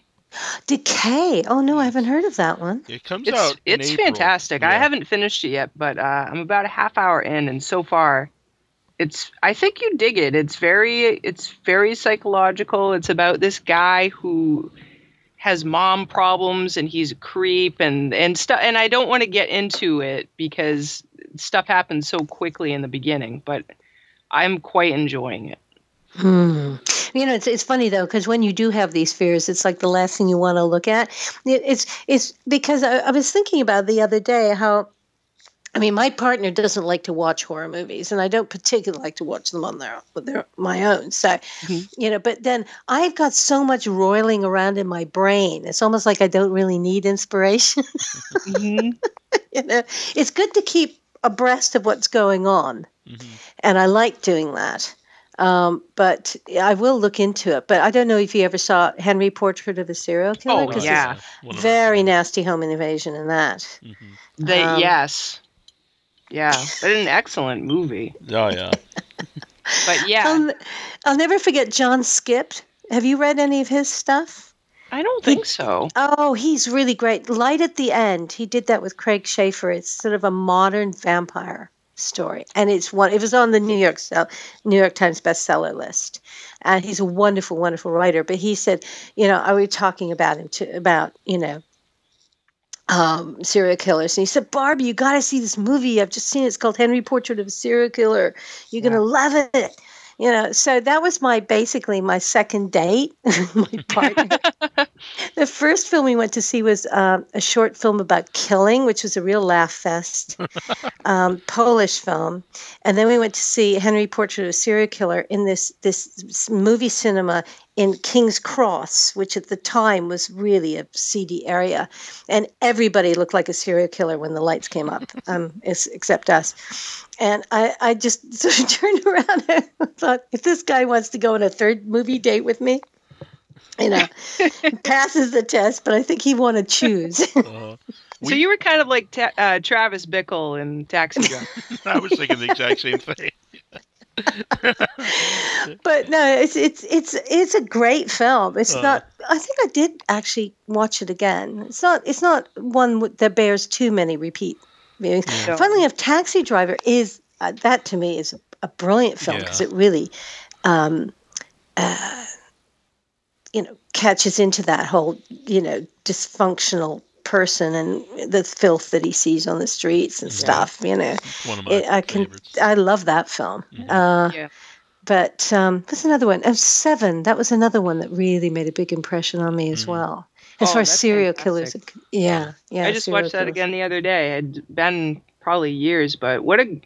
Decay. Oh no, I haven't heard of that one. It comes It's out. in it's April. fantastic. I haven't finished it yet, but uh, I'm about a half hour in, and so far, it's. I think you dig it. It's very it's very psychological. It's about this guy who has mom problems and he's a creep and and stuff. And I don't want to get into it because stuff happens so quickly in the beginning, but I'm quite enjoying it. Hmm. You know, it's it's funny though because when you do have these fears, it's like the last thing you want to look at. It, it's it's because I, I was thinking about the other day how. I mean, my partner doesn't like to watch horror movies, and I don't particularly like to watch them on their, their my own. So, Mhm. you know, but then I've got so much roiling around in my brain. It's almost like I don't really need inspiration. Mhm. you know, it's good to keep abreast of what's going on Mhm. and I like doing that. Um, but I will look into it. But I don't know if you ever saw Henry Portrait of a Serial Killer. Oh, 'cause yeah. there's One of my Very nasty home invasion in that. Mhm. They Um, yes, yeah, but an excellent movie. Oh yeah. But yeah, I'll, I'll never forget John Skipp. Have you read any of his stuff? I don't think so. Oh, he's really great. Light at the End. He did that with Craig Spector. It's sort of a modern vampire story, and it's one. It was on the New York New York Times bestseller list. And he's a wonderful, wonderful writer. But he said, you know, I was talking about him to about you know. Um, serial killers, and he said, "Barbie, you got to see this movie. I've just seen it. It's called Henry Portrait of a Serial Killer. You're gonna love it." You know, so that was my basically my second date. my partner the first film we went to see was um, a short film about killing, which was a real laugh fest, um, Polish film. And then we went to see Henry Portrait of a Serial Killer in this this movie cinema in King's Cross, which at the time was really a seedy area, and everybody looked like a serial killer when the lights came up, um, except us. And I, I just sort of turned around and thought, if this guy wants to go on a third movie date with me, you know, passes the test, but I think he want to choose. Uh, So we- you were kind of like ta- uh, Travis Bickle in Taxi Driver. I was thinking the exact same thing. but no, it's it's it's it's a great film. It's Uh. not. I think I did actually watch it again. It's not. It's not one that bears too many repeat viewings. Yeah. Funnily enough, Taxi Driver is uh, that to me is a brilliant film because Yeah. it really, um, uh, you know, catches into that whole you know dysfunctional person and the filth that he sees on the streets and Yeah. stuff. You know, One of my it, I can. favorites. I love that film. Mhm. Uh, Yeah. But um, there's another one. Oh, Seven. That was another one that really made a big impression on me as Mhm. well. As Oh, far as serial fantastic. killers, yeah, yeah. I just serial watched that killers. again the other day. It's been probably years, but what a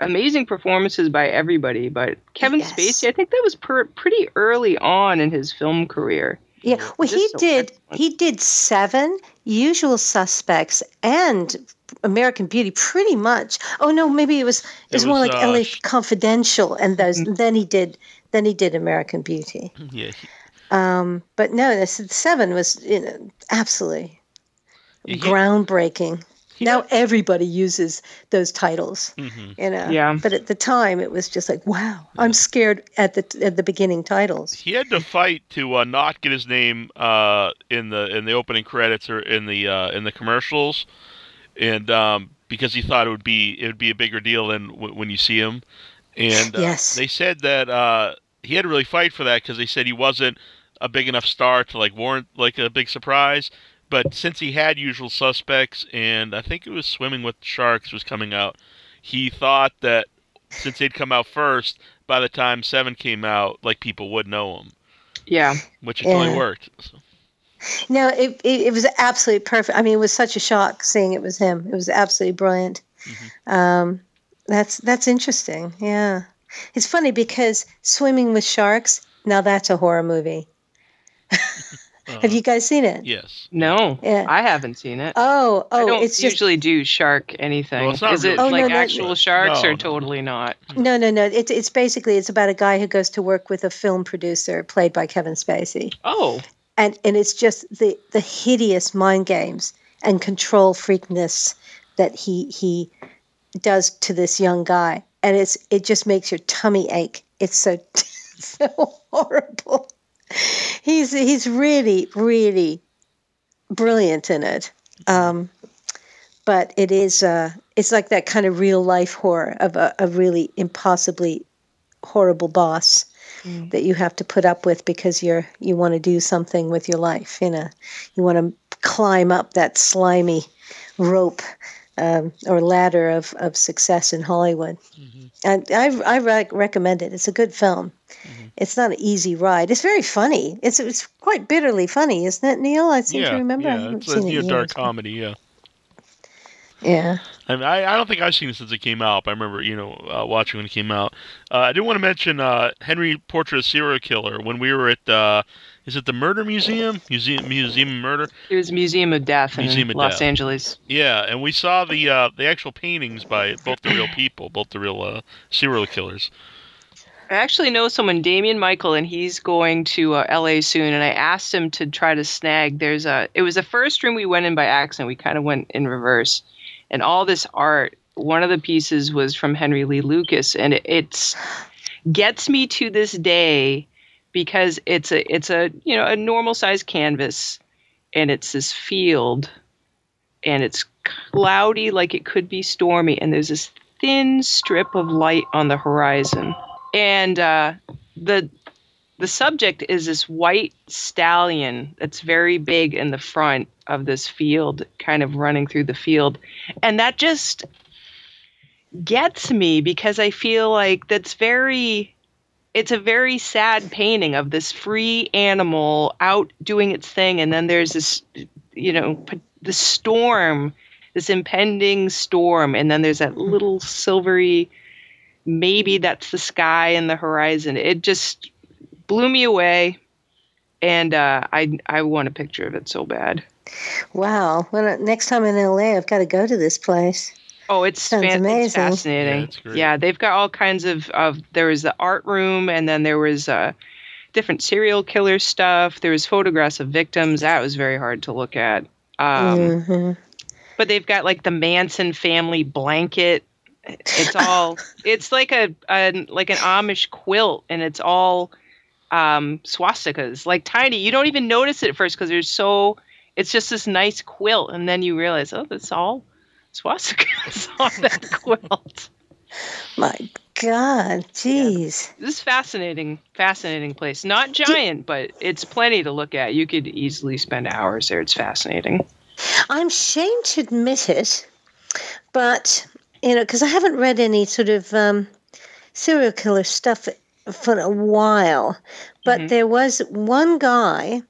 amazing performances by everybody. But Kevin Yes. Spacey, I think that was per- pretty early on in his film career. Yeah, well, he so did. excellent. He did Seven, Usual Suspects, and American Beauty. Pretty much. Oh no, maybe it was. It It was, more like uh, LA Confidential, and those. Mhm. Then he did. Then he did American Beauty. Yeah, Um, but no, this Seven was you know absolutely He- groundbreaking. He now had- everybody uses those titles, Mhm. you know. Yeah. But at the time, it was just like, wow, I'm scared at the at the beginning titles. He had to fight to uh, not get his name uh, in the in the opening credits or in the uh, in the commercials, and um, because he thought it would be it would be a bigger deal than w- when you see him. And uh, Yes. they said that uh, he had to really fight for that because they said he wasn't a big enough star to like warrant like a big surprise. But since he had Usual Suspects and I think it was Swimming with Sharks was coming out, he thought that since he'd come out first, by the time Seven came out, like people would know him Yeah. which it totally Yeah. worked. So, No, it, it it was absolutely perfect. I mean, it was such a shock seeing it was him. It was absolutely brilliant. Um, that's that's interesting. Yeah, it's funny because swimming with sharks. Now that's a horror movie. uh, Have you guys seen it? Yes. No, Yeah. I haven't seen it. Oh, I oh, don't it's just usually do shark anything. Well, it's not Is it Oh, like no, actual no. sharks No, or no. totally not? no, no, no. It's it's basically it's about a guy who goes to work with a film producer played by Kevin Spacey. Oh, and and it's just the the hideous mind games and control freakness that he he does to this young guy and it's it just makes your tummy ache it's so so horrible he's he's really really brilliant in it um but it is uh it's like that kind of real life horror of a, a really impossibly horrible boss Mm. that you have to put up with because you're you want to do something with your life you know you want to climb up that slimy rope um, or ladder of, of success in hollywood Mhm. and i, I rec- recommend it it's a good film Mhm. it's not an easy ride it's very funny it's it's quite bitterly funny isn't it neal i seem Yeah. to remember yeah. It's a it dark comedy. Yeah. yeah I, mean, I I don't think I've seen it since it came out. But I remember you know uh, watching when it came out. Uh, I did want to mention uh, Henry Portrait of Serial Killer when we were at. Is it the Murder Museum? Museum Museum of Murder? it was Museum of Death Museum in of Los Death. Angeles. Yeah, and we saw the uh, the actual paintings by both the real people, both the real uh, serial killers. I actually know someone, Damien Michael, and he's going to uh, LA soon. And I asked him to try to snag. There's a. It was the first room we went in by accident. We kind of went in reverse, and all this art. One of the pieces was from Henry Lee Lucas, and it it's gets me to this day because it's a it's a you know a normal size canvas, and it's this field, and it's cloudy like it could be stormy, and there's this thin strip of light on the horizon and uh, the the subject is this white stallion that's very big in the front of this field, kind of running through the field, and that just gets me because I feel like that's very. It's a very sad painting of this free animal out doing its thing, and then there's this, you know, the storm, this impending storm, and then there's that little silvery maybe that's the sky and the horizon. It just blew me away, and uh, I I want a picture of it so bad. wow when next time in la i've got to go to this place Oh, it's, Sounds fan- it's fascinating. Yeah, it's. Yeah, they've got all kinds of of. There was the art room, and then there was uh, different serial killer stuff. There was photographs of victims. That was very hard to look at. Um, Mhm. but they've got like the Manson family blanket. It's all it's like a, a like an Amish quilt, and it's all um, swastikas, like tiny. You don't even notice it at first because there's so. It's just this nice quilt, and then you realize, oh, that's all swastikas on that quilt. my god jeez This is fascinating, fascinating place. Not giant, but it's plenty to look at. You could easily spend hours there. It's fascinating. I'm ashamed to admit it, but you know, because I haven't read any sort of um, serial killer stuff for a while. But Mhm. there was one guy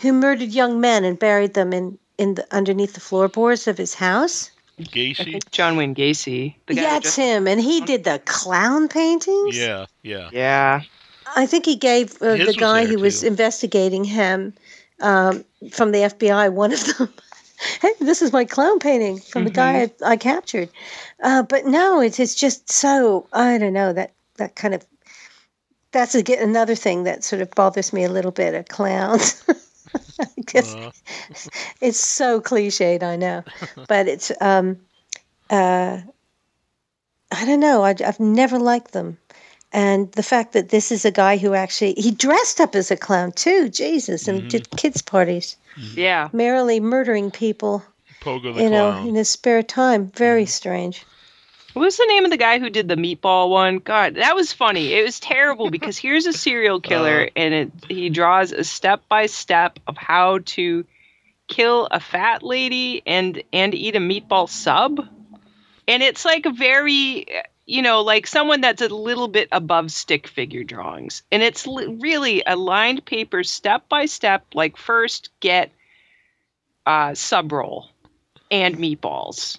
who murdered young men and buried them in in the, underneath the floorboards of his house. I Gacy. John Wayne Gacy, the guy. yeah, it's just- him, and he did the clown paintings. Yeah, yeah. Yeah. I think he gave uh, the guy there, who was investigating him um, from the FBI one of them. hey, this is my clown painting from the guy Mm-hmm. I, I captured. Uh, but no, it's it's just so I don't know that that kind of that's a, another thing that sort of bothers me a little bit. Of clowns. 'Cause Uh, it's so cliched, I know, but it's um, uh, I don't know. I, I've never liked them, and the fact that this is a guy who actually he dressed up as a clown too, Jesus, and Mhm. did kids parties, Yeah. merrily murdering people, Pogo the you know, in his spare time. Very Mhm. strange. What was the name of the guy who did the meatball one? God, that was funny. It was terrible because here's a serial killer, Uh. and it he draws a step by step of how to kill a fat lady and and eat a meatball sub, and it's like a very you know like someone that's a little bit above stick figure drawings, and it's li- really a lined paper step by step. Like first get uh, sub roll and meatballs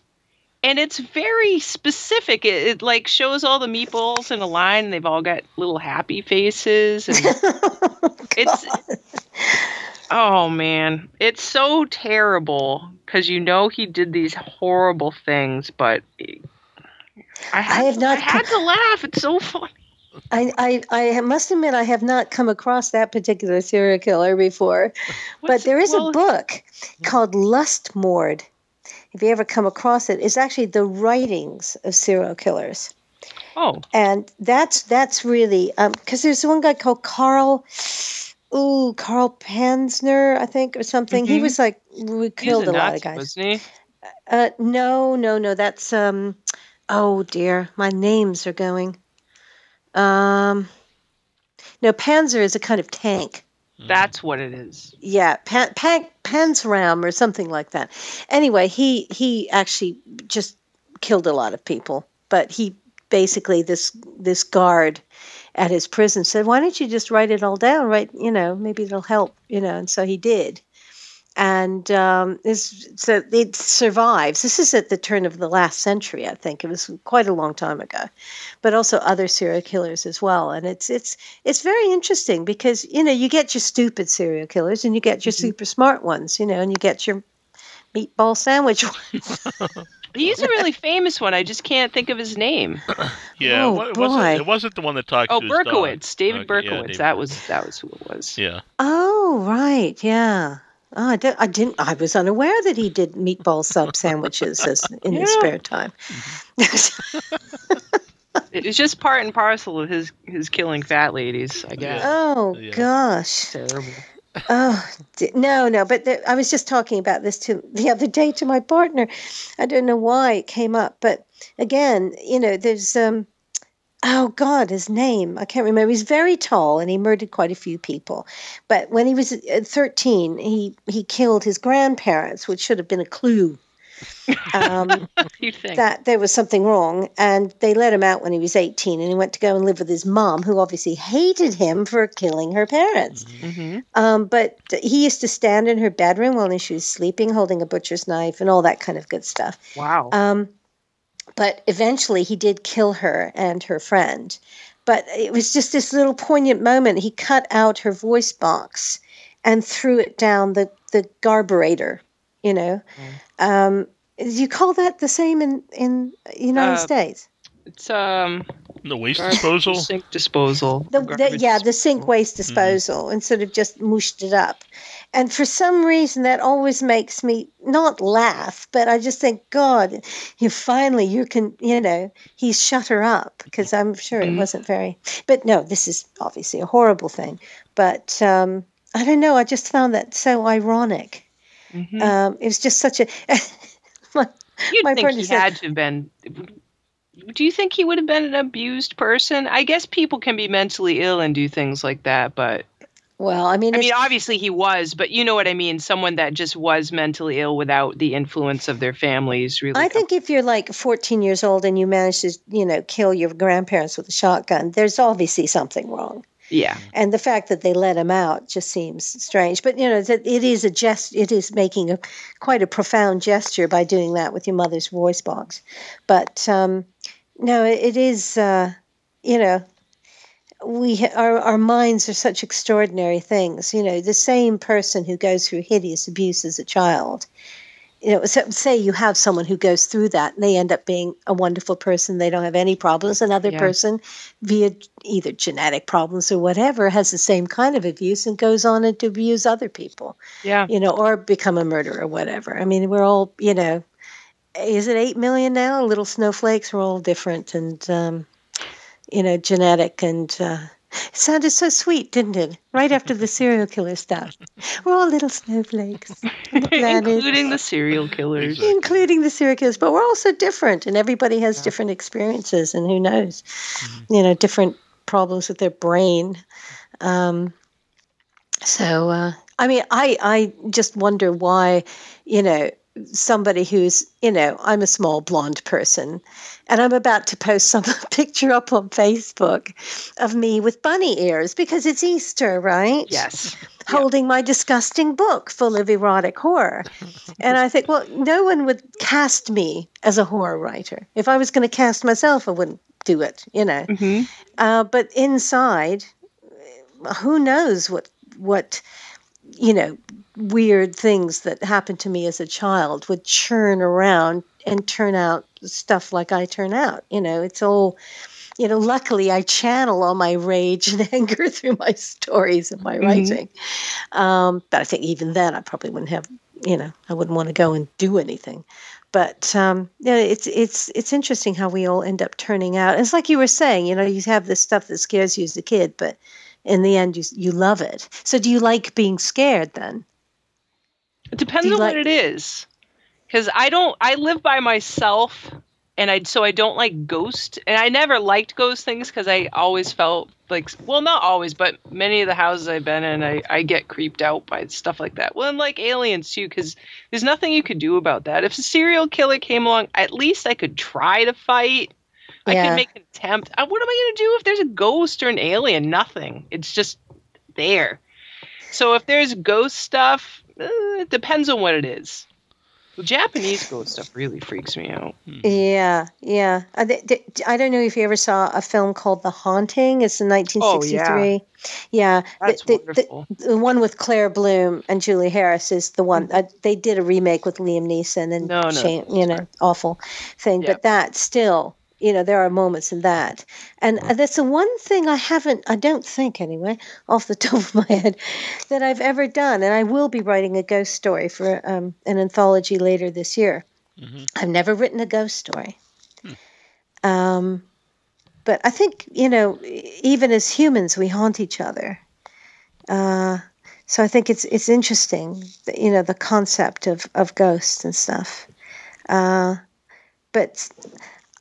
and it's very specific. It, it like shows all the meatballs in a line, and they've all got little happy faces, and it's oh, oh man, it's so terrible because you know he did these horrible things, but I had, have not I had to laugh. It's so funny. I, I, I must admit, I have not come across that particular serial killer before, but there is well, a book called Lustmord. If you ever come across it, it's actually the writings of serial killers, Oh, and that's that's really because there's one guy called Carl, ooh, Carl Pansner, I think, or something. He Mhm. was like we killed a, a lot of guys. wasn't he? Uh, no, no, no. That's um. Oh dear, my names are going. Um. No, Panzer is a kind of tank. That's what it is. Yeah, Pan, Pan, Panzram or something like that. Anyway, he he actually just killed a lot of people, but he basically this this guard at his prison said, "Why don't you just write it all down? Right? You know, maybe it'll help. You know." And so he did, and um, this so it survives. This is at the turn of the last century, I think. It was quite a long time ago, but also other serial killers as well. And it's it's it's very interesting because you know you get your stupid serial killers and you get your Mhm. super smart ones, you know, and you get your meatball sandwich ones. He's a really famous one. I just can't think of his name. Yeah, Oh, it, wa- it wasn't, boy. it wasn't the one that talked Oh, to his dog. Berkowitz, David Okay, yeah, Berkowitz. David that was that was who it was. Yeah. Oh, right, yeah. Oh, I, did, I didn't. I was unaware that he did meatball sub sandwiches as, in his spare time. It was just part and parcel of his his killing fat ladies. I guess. oh Yeah. gosh. Terrible. Oh d- no, no. But the, I was just talking about this to the other day to my partner. I don't know why it came up, but again, you know, there's um. Oh God, his name I can't remember. He's very tall and he murdered quite a few people. But when he was uh, thirteen, he he killed his grandparents, which should have been a clue. Um, that there was something wrong and they let him out when he was 18 and he went to go and live with his mom who obviously hated him for killing her parents hmm um, but he used to stand in her bedroom while she was sleeping holding a butcher's knife and all that kind of good stuff Wow. um, but eventually he did kill her and her friend. But it was just this little poignant moment. He cut out her voice box and threw it down the, the garburator you know? Um, do you call that the same in in United Uh, States? it's um The waste garbage disposal. sink disposal. The, the Garbage yeah, the sink waste Mm-hmm. disposal, and sort of just mushed it up. And for some reason, that always makes me not laugh, but I just think, God, you finally you can, you know, he's shut her up because I'm sure it Mhm. wasn't very. But no, this is obviously a horrible thing. But um, I don't know. I just found that so ironic. Mhm. Um, it was just such a. You'd my think he said- had to have been. Do you think he would have been an abused person? I guess people can be mentally ill and do things like that, but well, I mean, I mean, obviously he was, but you know what I mean. Someone that just was mentally ill without the influence of their families. Really, I think if you're like 14 years old and you manage to, you know, kill your grandparents with a shotgun, there's obviously something wrong. Yeah, And the fact that they let him out just seems strange. But you know, that it is a gest. It is making a quite a profound gesture by doing that with your mother's voice box. But um, no, it, it is. Uh, you know, we our our minds are such extraordinary things. You know, the same person who goes through hideous abuse as a child you know, so say you have someone who goes through that and they end up being a wonderful person, they don't have any problems. Another Yeah. person, via either genetic problems or whatever, has the same kind of abuse and goes on and to abuse other people, Yeah. you know, or become a murderer or whatever. I mean, we're all, you know, is it 8 million now? Little snowflakes, we're all different and, um, you know, genetic and, uh, it sounded so sweet, didn't it? Right after the serial killer stuff. We're all little snowflakes. the Including the serial killers. Including the serial killers, but we're all so different, and everybody has different experiences, and who knows, Mm-hmm. you know, different problems with their brain. Um, so, uh, I mean, I I just wonder why, you know, somebody who's, you know, I'm a small blonde person, and I'm about to post some picture up on Facebook of me with bunny ears because it's Easter, right? Yes. holding my disgusting book full of erotic horror. and I think, well, no one would cast me as a horror writer. If I was going to cast myself, I wouldn't do it, you know. hmm Uh, but inside, who knows what what you know weird things that happened to me as a child would churn around and turn out stuff like I turn out. You know, it's all you know, luckily I channel all my rage and anger through my stories and my Mhm. writing. Um, but I think even then I probably wouldn't have, you know, I wouldn't want to go and do anything. But um, yeah, it's it's it's interesting how we all end up turning out. It's like you were saying, you know, you have this stuff that scares you as a kid, but in the end, you you love it. So, do you like being scared then? It depends on like- what it is. Because I don't, I live by myself, and I so I don't like ghost, and I never liked ghost things because I always felt like, well, not always, but many of the houses I've been in, I I get creeped out by stuff like that. Well, and like aliens too, because there's nothing you could do about that. If a serial killer came along, at least I could try to fight. I Yeah. could make an attempt. Uh, What am I going to do if there's a ghost or an alien? Nothing. It's just there. So if there's ghost stuff, uh, it depends on what it is. The Japanese ghost stuff really freaks me out. Yeah, yeah. I, th- th- I don't know if you ever saw a film called The Haunting. It's in 1963. Oh, yeah. the- That's the, the, wonderful. the one with Claire Bloom and Julie Harris is the one. Uh, they did a remake with Liam Neeson and No, no. Shane, you know, awful thing. Yeah. But that still, you know, there are moments in that. And uh, that's the one thing I haven't, I don't think anyway, off the top of my head, that I've ever done. And I will be writing a ghost story for um, an anthology later this year. Mhm. I've never written a ghost story. Um, but I think, you know, even as humans, we haunt each other. Uh, so I think it's it's interesting, you know, the concept of, of ghosts and stuff. Uh, but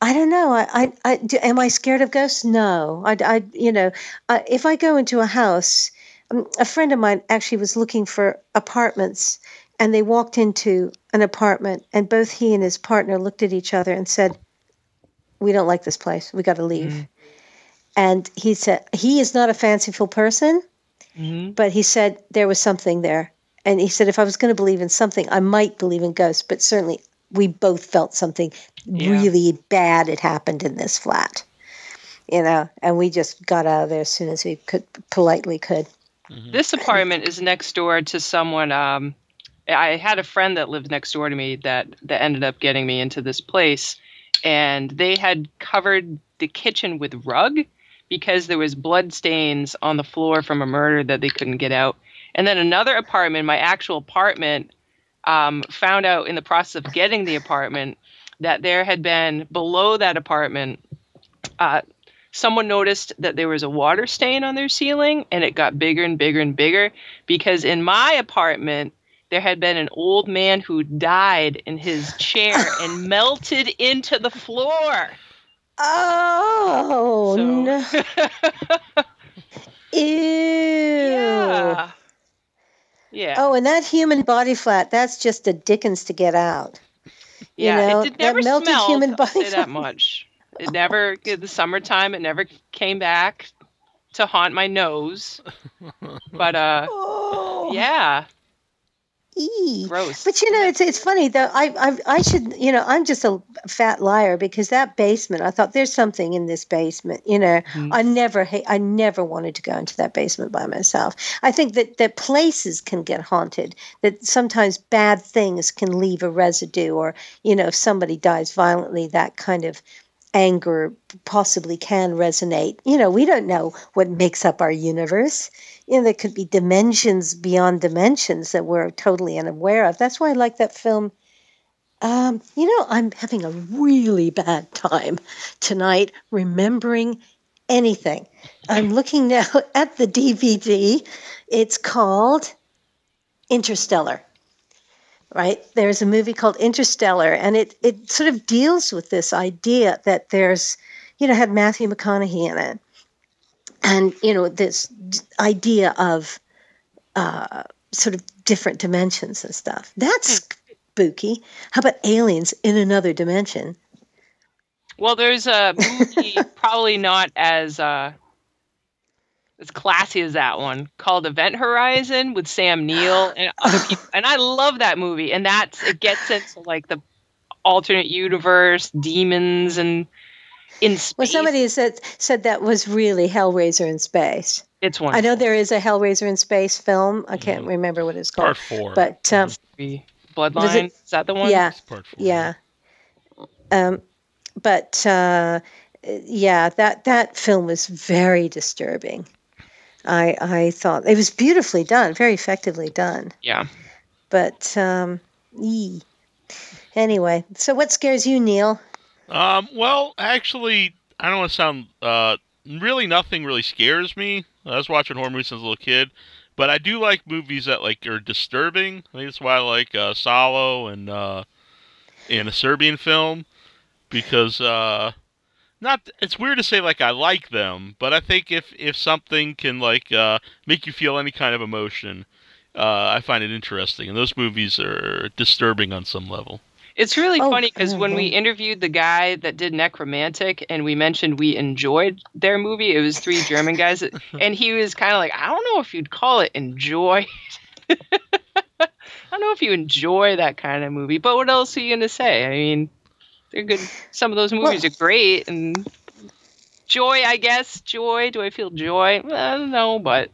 I don't know. I, I, I do, am I scared of ghosts? No. I, I you know, uh, if I go into a house, um, a friend of mine actually was looking for apartments, and they walked into an apartment, and both he and his partner looked at each other and said, "We don't like this place. We got to leave." Mhm. And he said he is not a fanciful person, hmm but he said there was something there. And he said if I was going to believe in something, I might believe in ghosts, but certainly we both felt something Yeah. really bad had happened in this flat. You know, and we just got out of there as soon as we could politely could. This apartment is next door to someone. Um, I had a friend that lived next door to me that that ended up getting me into this place, and they had covered the kitchen with rug because there was blood stains on the floor from a murder that they couldn't get out. And then another apartment, my actual apartment, um, found out in the process of getting the apartment that there had been below that apartment. Uh, someone noticed that there was a water stain on their ceiling and it got bigger and bigger and bigger because in my apartment there had been an old man who died in his chair and melted into the floor. Oh So- no! Ew! yeah. Yeah. Oh, and that human body flat—that's just a Dickens to get out. you yeah, know, it did that never melted smelled, human body say that much. It never in the summertime it never came back to haunt my nose. But uh Oh. yeah. Gross. But you know, it's it's funny though. I, I I should you know I'm just a fat liar because that basement. I thought there's something in this basement. You know, Mhm. I never I never wanted to go into that basement by myself. I think that that places can get haunted. That sometimes bad things can leave a residue, or you know, if somebody dies violently, that kind of anger possibly can resonate. You know, we don't know what makes up our universe. You know, there could be dimensions beyond dimensions that we're totally unaware of. That's why I like that film. Um, you know, I'm having a really bad time tonight remembering anything. I'm looking now at the DVD. It's called Interstellar. Right? There's a movie called Interstellar, and it, it sort of deals with this idea that there's, you know, had Matthew McConaughey in it. And, you know, this idea of uh, sort of different dimensions and stuff. That's spooky. How about aliens in another dimension? Well, there's a movie probably not as uh, as classy as that one called Event Horizon with Sam Neill and other people, and I love that movie. And that's it gets into like the alternate universe, demons, and in space. Well, somebody said said that was really Hellraiser in space. it's one. I know there is a Hellraiser in space film. I can't remember what it's called, Part four. but um, Bloodline. Is that the one? yeah, It's part four. yeah. Um, but uh, yeah, that that film was very disturbing. I I thought it was beautifully done, very effectively done. Yeah. But um, ee. anyway, so what scares you, Neal? Um, well, actually, I don't want to sound. Uh, really, nothing really scares me. I was watching horror movies since a little kid, but I do like movies that like are disturbing. I think that's why I like uh, Salo and uh, and a Serbian film because uh, not. It's weird to say like I like them, but I think if if something can like uh, make you feel any kind of emotion, uh, I find it interesting, and those movies are disturbing on some level. It's really Oh, funny because when we interviewed the guy that did Nekromantik and we mentioned we enjoyed their movie, it was three German guys, and he was kind of like, I don't know if you'd call it enjoy. I don't know if you enjoy that kind of movie, but what else are you gonna say? I mean, they're good. Some of those movies are great, and joy, I guess. Joy. Do I feel joy? I don't know, but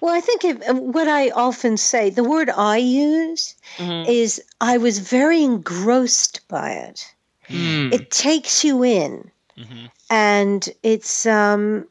Well, I think if, um, what I often say, the word I use mhm. is I was very engrossed by it. Hmm. It takes you in, hmm and it's um,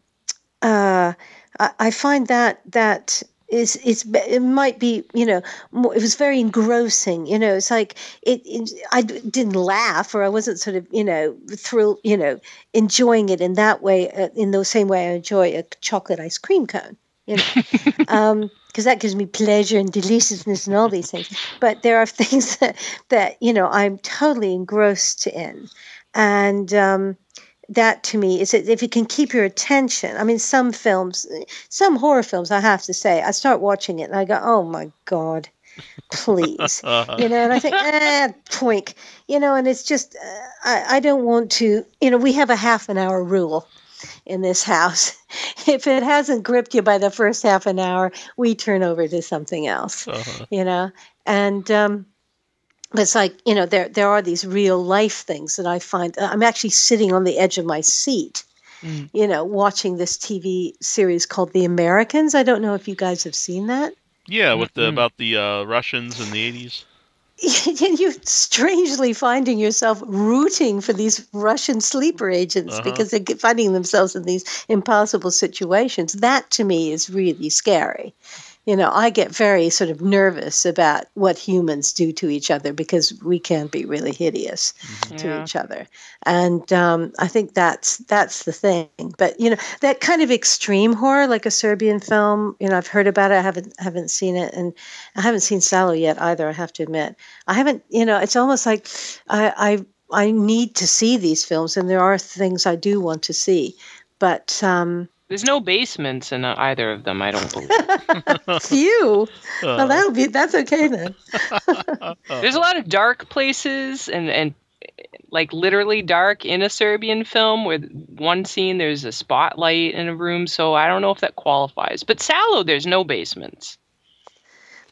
uh, I, I find that that is it's it might be you know more, it was very engrossing. You know, it's like it, it. I didn't laugh or I wasn't sort of you know thrilled. You know, enjoying it in that way, uh, in the same way I enjoy a chocolate ice cream cone. You know, um, because that gives me pleasure and deliciousness and all these things. But there are things that that you know I'm totally engrossed in, and um, that to me is if you can keep your attention. I mean, some films, some horror films, I have to say, I start watching it and I go, oh my god, please. You know, and I think, eh, twink. You know, and it's just, uh, I, I don't want to, you know, we have a half an hour rule in this house. If it hasn't gripped you by the first half an hour, we turn over to something else uh, you know and um it's like you know there there are these real life things that i find i'm actually sitting on the edge of my seat Mm. you know watching this tv series called the americans i don't know if you guys have seen that yeah, with the Mhm. about the uh, Russians in the eighties. and you're strangely finding yourself rooting for these Russian sleeper agents Uh-huh. because they're finding themselves in these impossible situations. That to me is really scary. You know, I get very sort of nervous about what humans do to each other because we can be really hideous to Yeah. each other, and um, I think that's that's the thing. But you know, that kind of extreme horror, like a Serbian film. You know, I've heard about it. I haven't haven't seen it, and I haven't seen Salo yet either. I have to admit, I haven't. You know, it's almost like I I, I need to see these films, and there are things I do want to see, but. Um, There's no basements in uh, either of them. I don't believe. Phew. Well, Uh, that'll be that's okay then. There's a lot of dark places and and like literally dark in a Serbian film where one scene there's a spotlight in a room, so I don't know if that qualifies. But Salo, there's no basements.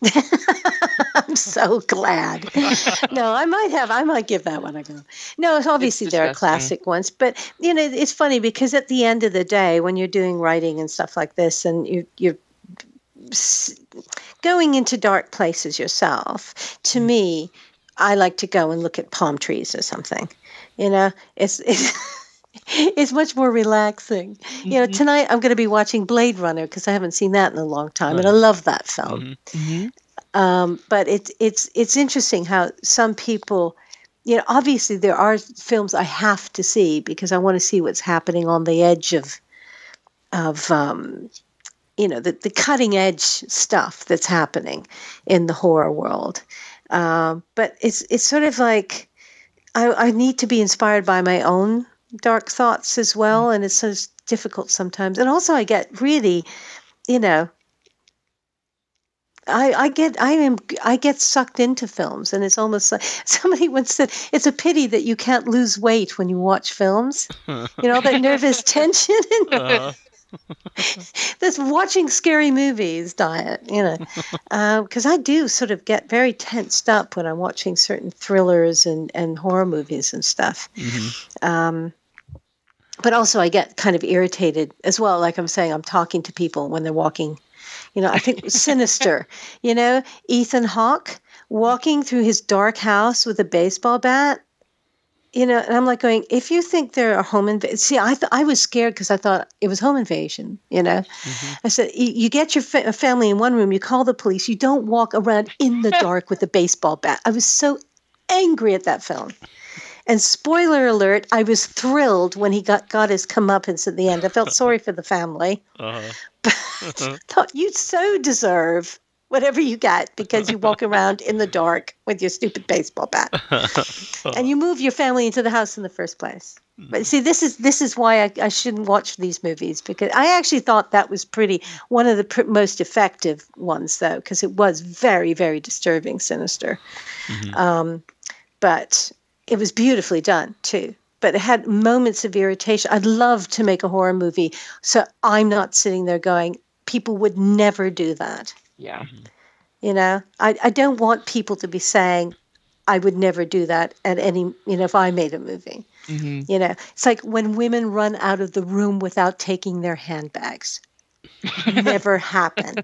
I'm so glad. no, I might have. I might give that one a go. No, obviously there are classic ones, but you know, it's funny because at the end of the day, when you're doing writing and stuff like this, and you you're going into dark places yourself, to mm. me, I like to go and look at palm trees or something. You know, it's it's. it's much more relaxing. Mm-hmm. You know, mm-hmm. tonight I'm going to be watching Blade Runner because I haven't seen that in a long time, right. and I love that film. Mm-hmm. mm-hmm. Um, but it's it's it's interesting how some people, you know, obviously there are films I have to see because I want to see what's happening on the edge of of um, you know the, the cutting edge stuff that's happening in the horror world. Um, but it's it's sort of like I, I need to be inspired by my own dark thoughts as well, and it's so difficult sometimes. And also, I get really, you know, I, I get I am I get sucked into films, and it's almost like somebody once said it's a pity that you can't lose weight when you watch films. You know that nervous tension. uh-huh. this watching scary movies diet, you know, because uh, I do sort of get very tensed up when I'm watching certain thrillers and and horror movies and stuff. Mm-hmm. Um, but also I get kind of irritated as well. Like I'm saying, I'm talking to people when they're walking. You know, I think sinister. You know, Ethan Hawke walking through his dark house with a baseball bat. You know, and I'm like going, if you think they're a home invasion, see, I th- I was scared because I thought it was home invasion. You know, mm-hmm. I said you get your fa- family in one room, you call the police, you don't walk around in the dark with a baseball bat. I was so angry at that film. And spoiler alert, I was thrilled when he got, got his comeuppance at the end. I felt sorry for the family. Uh-huh. But uh-huh. thought you so deserve whatever you get because you walk around in the dark with your stupid baseball bat. and you move your family into the house in the first place. But see, this is this is why I, I shouldn't watch these movies because I actually thought that was pretty one of the pr- most effective ones, though, because it was very, very disturbing, sinister. Mm-hmm. Um, but it was beautifully done too but it had moments of irritation. I'd love to make a horror movie so i'm not sitting there going people would never do that. Yeah. Mm-hmm. you know? I, I don't want people to be saying i would never do that at any you know if i made a movie. Mm-hmm. you know? It's like when women run out of the room without taking their handbags. Never happen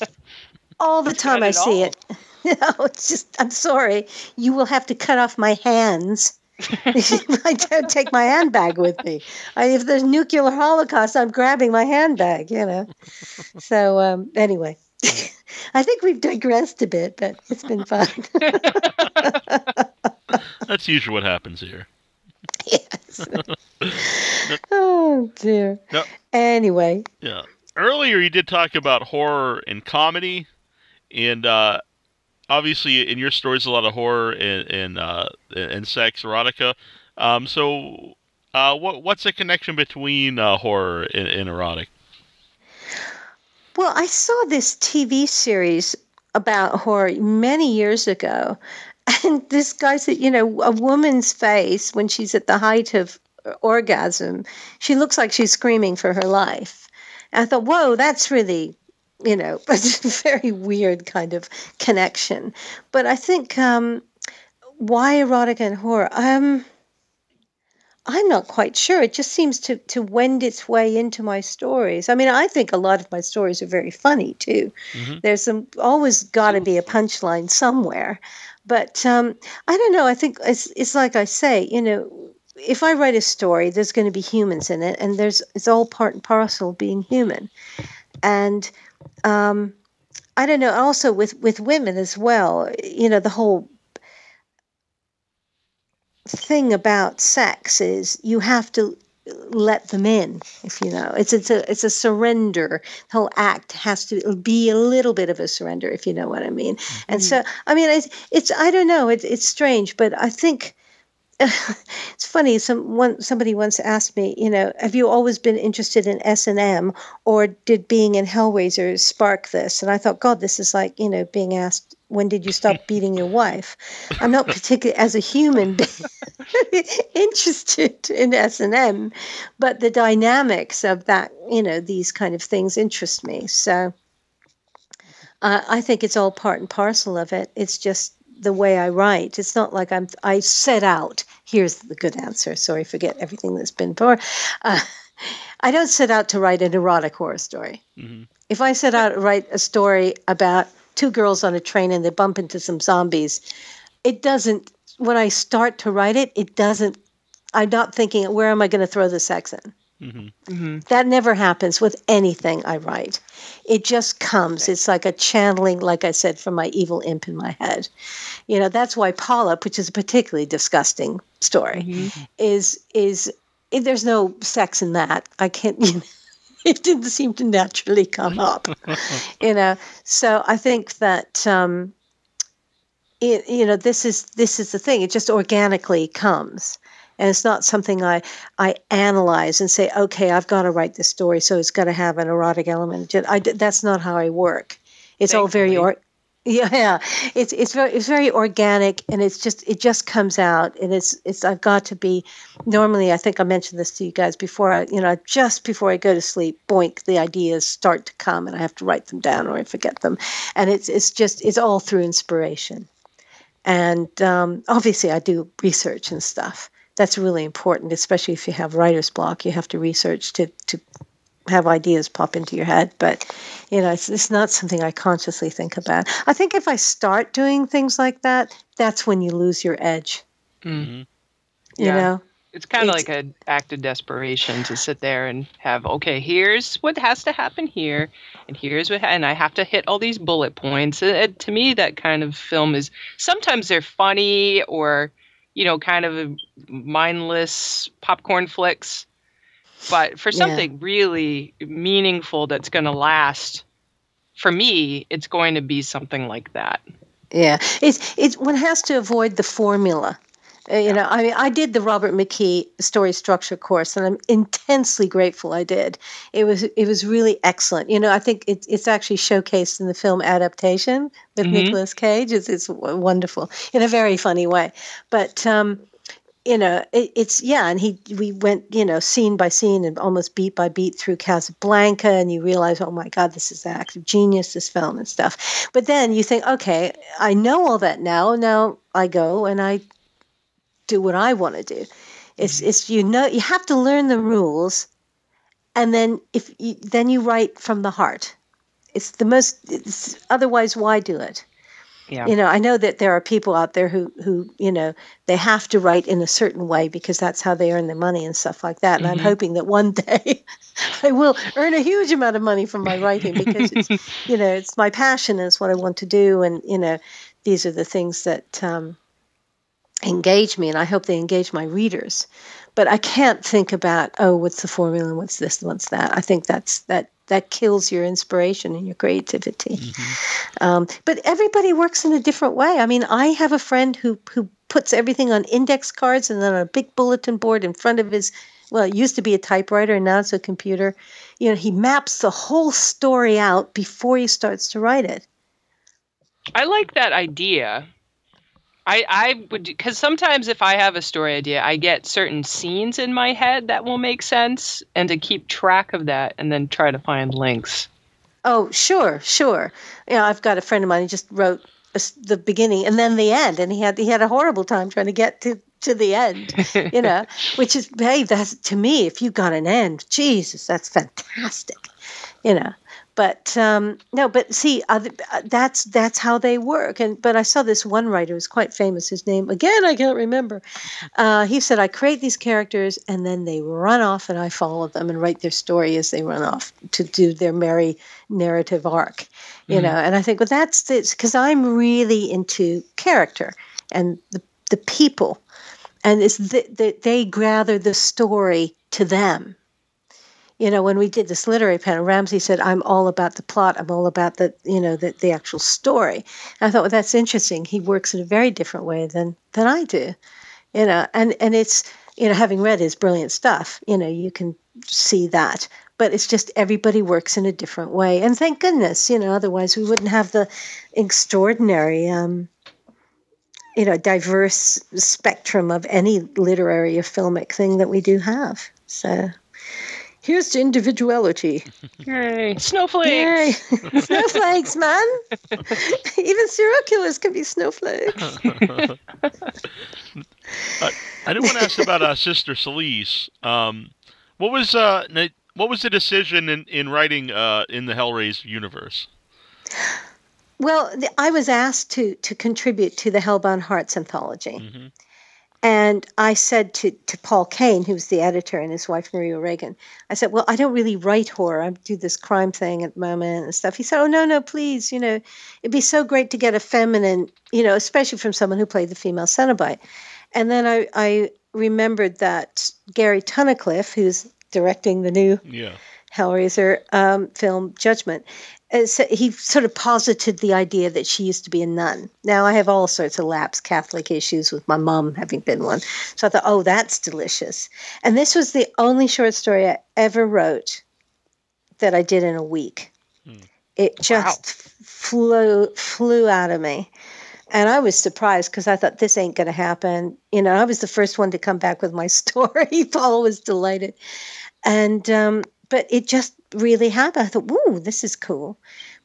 all the time i see all. it you know, it's just, I'm sorry, you will have to cut off my hands. I don't take my handbag with me. I, if there's nuclear holocaust, I'm grabbing my handbag, you know. So, um, anyway, I think we've digressed a bit, but it's been fun. That's usually what happens here. Yes. oh, dear. No. Anyway. Yeah. Earlier, you did talk about horror and comedy. And uh, obviously in your stories a lot of horror and and, uh, and sex erotica. Um, so uh, what what's the connection between uh, horror and, and erotic? Well, I saw this TV series about horror many years ago, and this guy said, you know, a woman's face when she's at the height of orgasm, she looks like she's screaming for her life. And I thought, whoa, that's really you know, it's a very weird kind of connection. But I think um, why erotica and horror? Um, I'm not quite sure. It just seems to to wend its way into my stories. I mean, I think a lot of my stories are very funny too. Mm-hmm. There's some always got to be a punchline somewhere. But um, I don't know. I think it's it's like I say, you know, if I write a story, there's going to be humans in it, and there's it's all part and parcel being human. And um, I don't know. Also with with women as well, you know, the whole thing about sex is you have to let them in if you know it's it's a it's a surrender the whole act has to be a little bit of a surrender if you know what i mean mm-hmm. and so i mean it's it's i don't know it's it's strange but i think funny. Some one somebody once asked me, you know, have you always been interested in S and M, or did being in Hellraiser spark this? And I thought, God, this is like you know being asked, when did you stop beating your wife? I'm not particularly as a human interested in S and M, but the dynamics of that, you know, these kind of things interest me. So Uh, I think it's all part and parcel of it. It's just the way I write. It's not like I'm. I set out. Here's the good answer. Sorry, forget everything that's been before. Uh, I don't set out to write an erotic horror story. hmm If I set out to write a story about two girls on a train and they bump into some zombies, it doesn't. When I start to write it, it doesn't. I'm not thinking, where am I going to throw the sex in? Hmm hmm That never happens with anything I write. It just comes. It's like a channeling, like I said, from my evil imp in my head. You know, that's why Polyp, which is a particularly disgusting story, Mm-hmm. is is there's no sex in that. I can't. You know, it didn't seem to naturally come up. you know, so I think that. Um, it, you know, this is this is the thing. It just organically comes and it's not something I I analyze and say, okay, I've got to write this story, so it's got to have an erotic element. I, that's not how I work. It's all very Thankfully. or, yeah, yeah. It's it's very it's very organic, and it's just it just comes out, and it's it's I've got to be. Normally, I think I mentioned this to you guys before. I, you know, just before I go to sleep, boink, the ideas start to come, and I have to write them down or I forget them, and it's it's just it's all through inspiration, and um, obviously I do research and stuff that's really important, especially if you have writer's block. You have to research to to have ideas pop into your head. But you know, it's it's not something I consciously think about. I think if I start doing things like that, that's when you lose your edge. Mm. hmm You Yeah. know, It's kind of like an act of desperation to sit there and have, okay, here's what has to happen here, and here's what, ha- and I have to hit all these bullet points. It, it- to me, that kind of film is sometimes they're funny or, you know, kind of a mindless popcorn flicks, but for Yeah. something really meaningful that's going to last, for me, it's going to be something like that. yeah. It's it's one has to avoid the formula. Uh, you know, I mean, I did the Robert McKee story structure course, and I'm intensely grateful I did. It was it was really excellent. You know, I think it's it's actually showcased in the film adaptation with Mhm. Nicolas Cage. It's it's wonderful in a very funny way, but. um you know, it, it's yeah, and he we went you know scene by scene and almost beat by beat through Casablanca, and you realize, oh my God, this is the act of genius, this film and stuff. But then you think, okay, I know all that now. Now I go and I do what I want to do. It's it's you know you have to learn the rules, and then if you, then you write from the heart. It's the most. It's, otherwise, why do it? Yeah. You know, I know that there are people out there who who you know they have to write in a certain way because that's how they earn their money and stuff like that. And I'm Mhm. hoping that one day I will earn a huge amount of money from my writing because it's you know it's my passion and it's what I want to do and you know these are the things that um, engage me and I hope they engage my readers. But I can't think about oh what's the formula and what's this and what's that. I think that's that that kills your inspiration and your creativity. Um, but everybody works in a different way. I mean, I have a friend who who puts everything on index cards and then on a big bulletin board in front of his. Well, it used to be a typewriter, and now it's a computer. You know, he maps the whole story out before he starts to write it. I like that idea. I I would because sometimes if I have a story idea, I get certain scenes in my head that will make sense, and to keep track of that, and then try to find links. Oh, sure, sure. You know, I've got a friend of mine who just wrote a the beginning and then the end, and he had he had a horrible time trying to get to to the end. You know, which is hey, that's to me. If you got an end, Jesus, that's fantastic. You know, but um, no, but see, uh, that's that's how they work. And but I saw this one writer who's quite famous. His name again, I can't remember. Uh, he said, I create these characters and then they run off, and I follow them and write their story as they run off to do their merry narrative arc. You Mhm. know, and I think, well, that's because I'm really into character and the the people, and it's that the, they gather the story to them you know, when we did this literary panel, Ramsey said, "I'm all about the plot. I'm all about the, you know, the, the actual story." And I thought, well, that's interesting. He works in a very different way than than I do, you know. And and it's, you know, having read his brilliant stuff, you know, you can see that. But it's just everybody works in a different way, and thank goodness, you know. Otherwise, we wouldn't have the extraordinary, um, you know, diverse spectrum of any literary or filmic thing that we do have. So Here's to individuality. Yay. Snowflakes. Yay. snowflakes, man. Even serial killers can be snowflakes. I, I did want to ask about uh, Sister Cilice. Um, what was uh, what was the decision in in writing uh, in the Hellraiser universe? Well, th- I was asked to to contribute to the Hellbound Hearts anthology. hmm And I said to, to Paul Kane, who was the editor, and his wife Marie O'Regan, I said, Well, I don't really write horror. I do this crime thing at the moment and stuff. He said, Oh, no, no, please. You know, it'd be so great to get a feminine, you know, especially from someone who played the female Cenobite. And then I, I remembered that Gary Tunnicliffe, who's directing the new Yeah. Hellraiser um, film Judgment, so he sort of posited the idea that she used to be a nun. Now I have all sorts of lapsed Catholic issues with my mom having been one, so I thought, oh, that's delicious. And this was the only short story I ever wrote that I did in a week. Hmm. It just flew flew out of me. And I was surprised because I thought this ain't going to happen. You know, I was the first one to come back with my story. Paul was delighted, and um, but it just really happened. I thought, "Whoa, this is cool."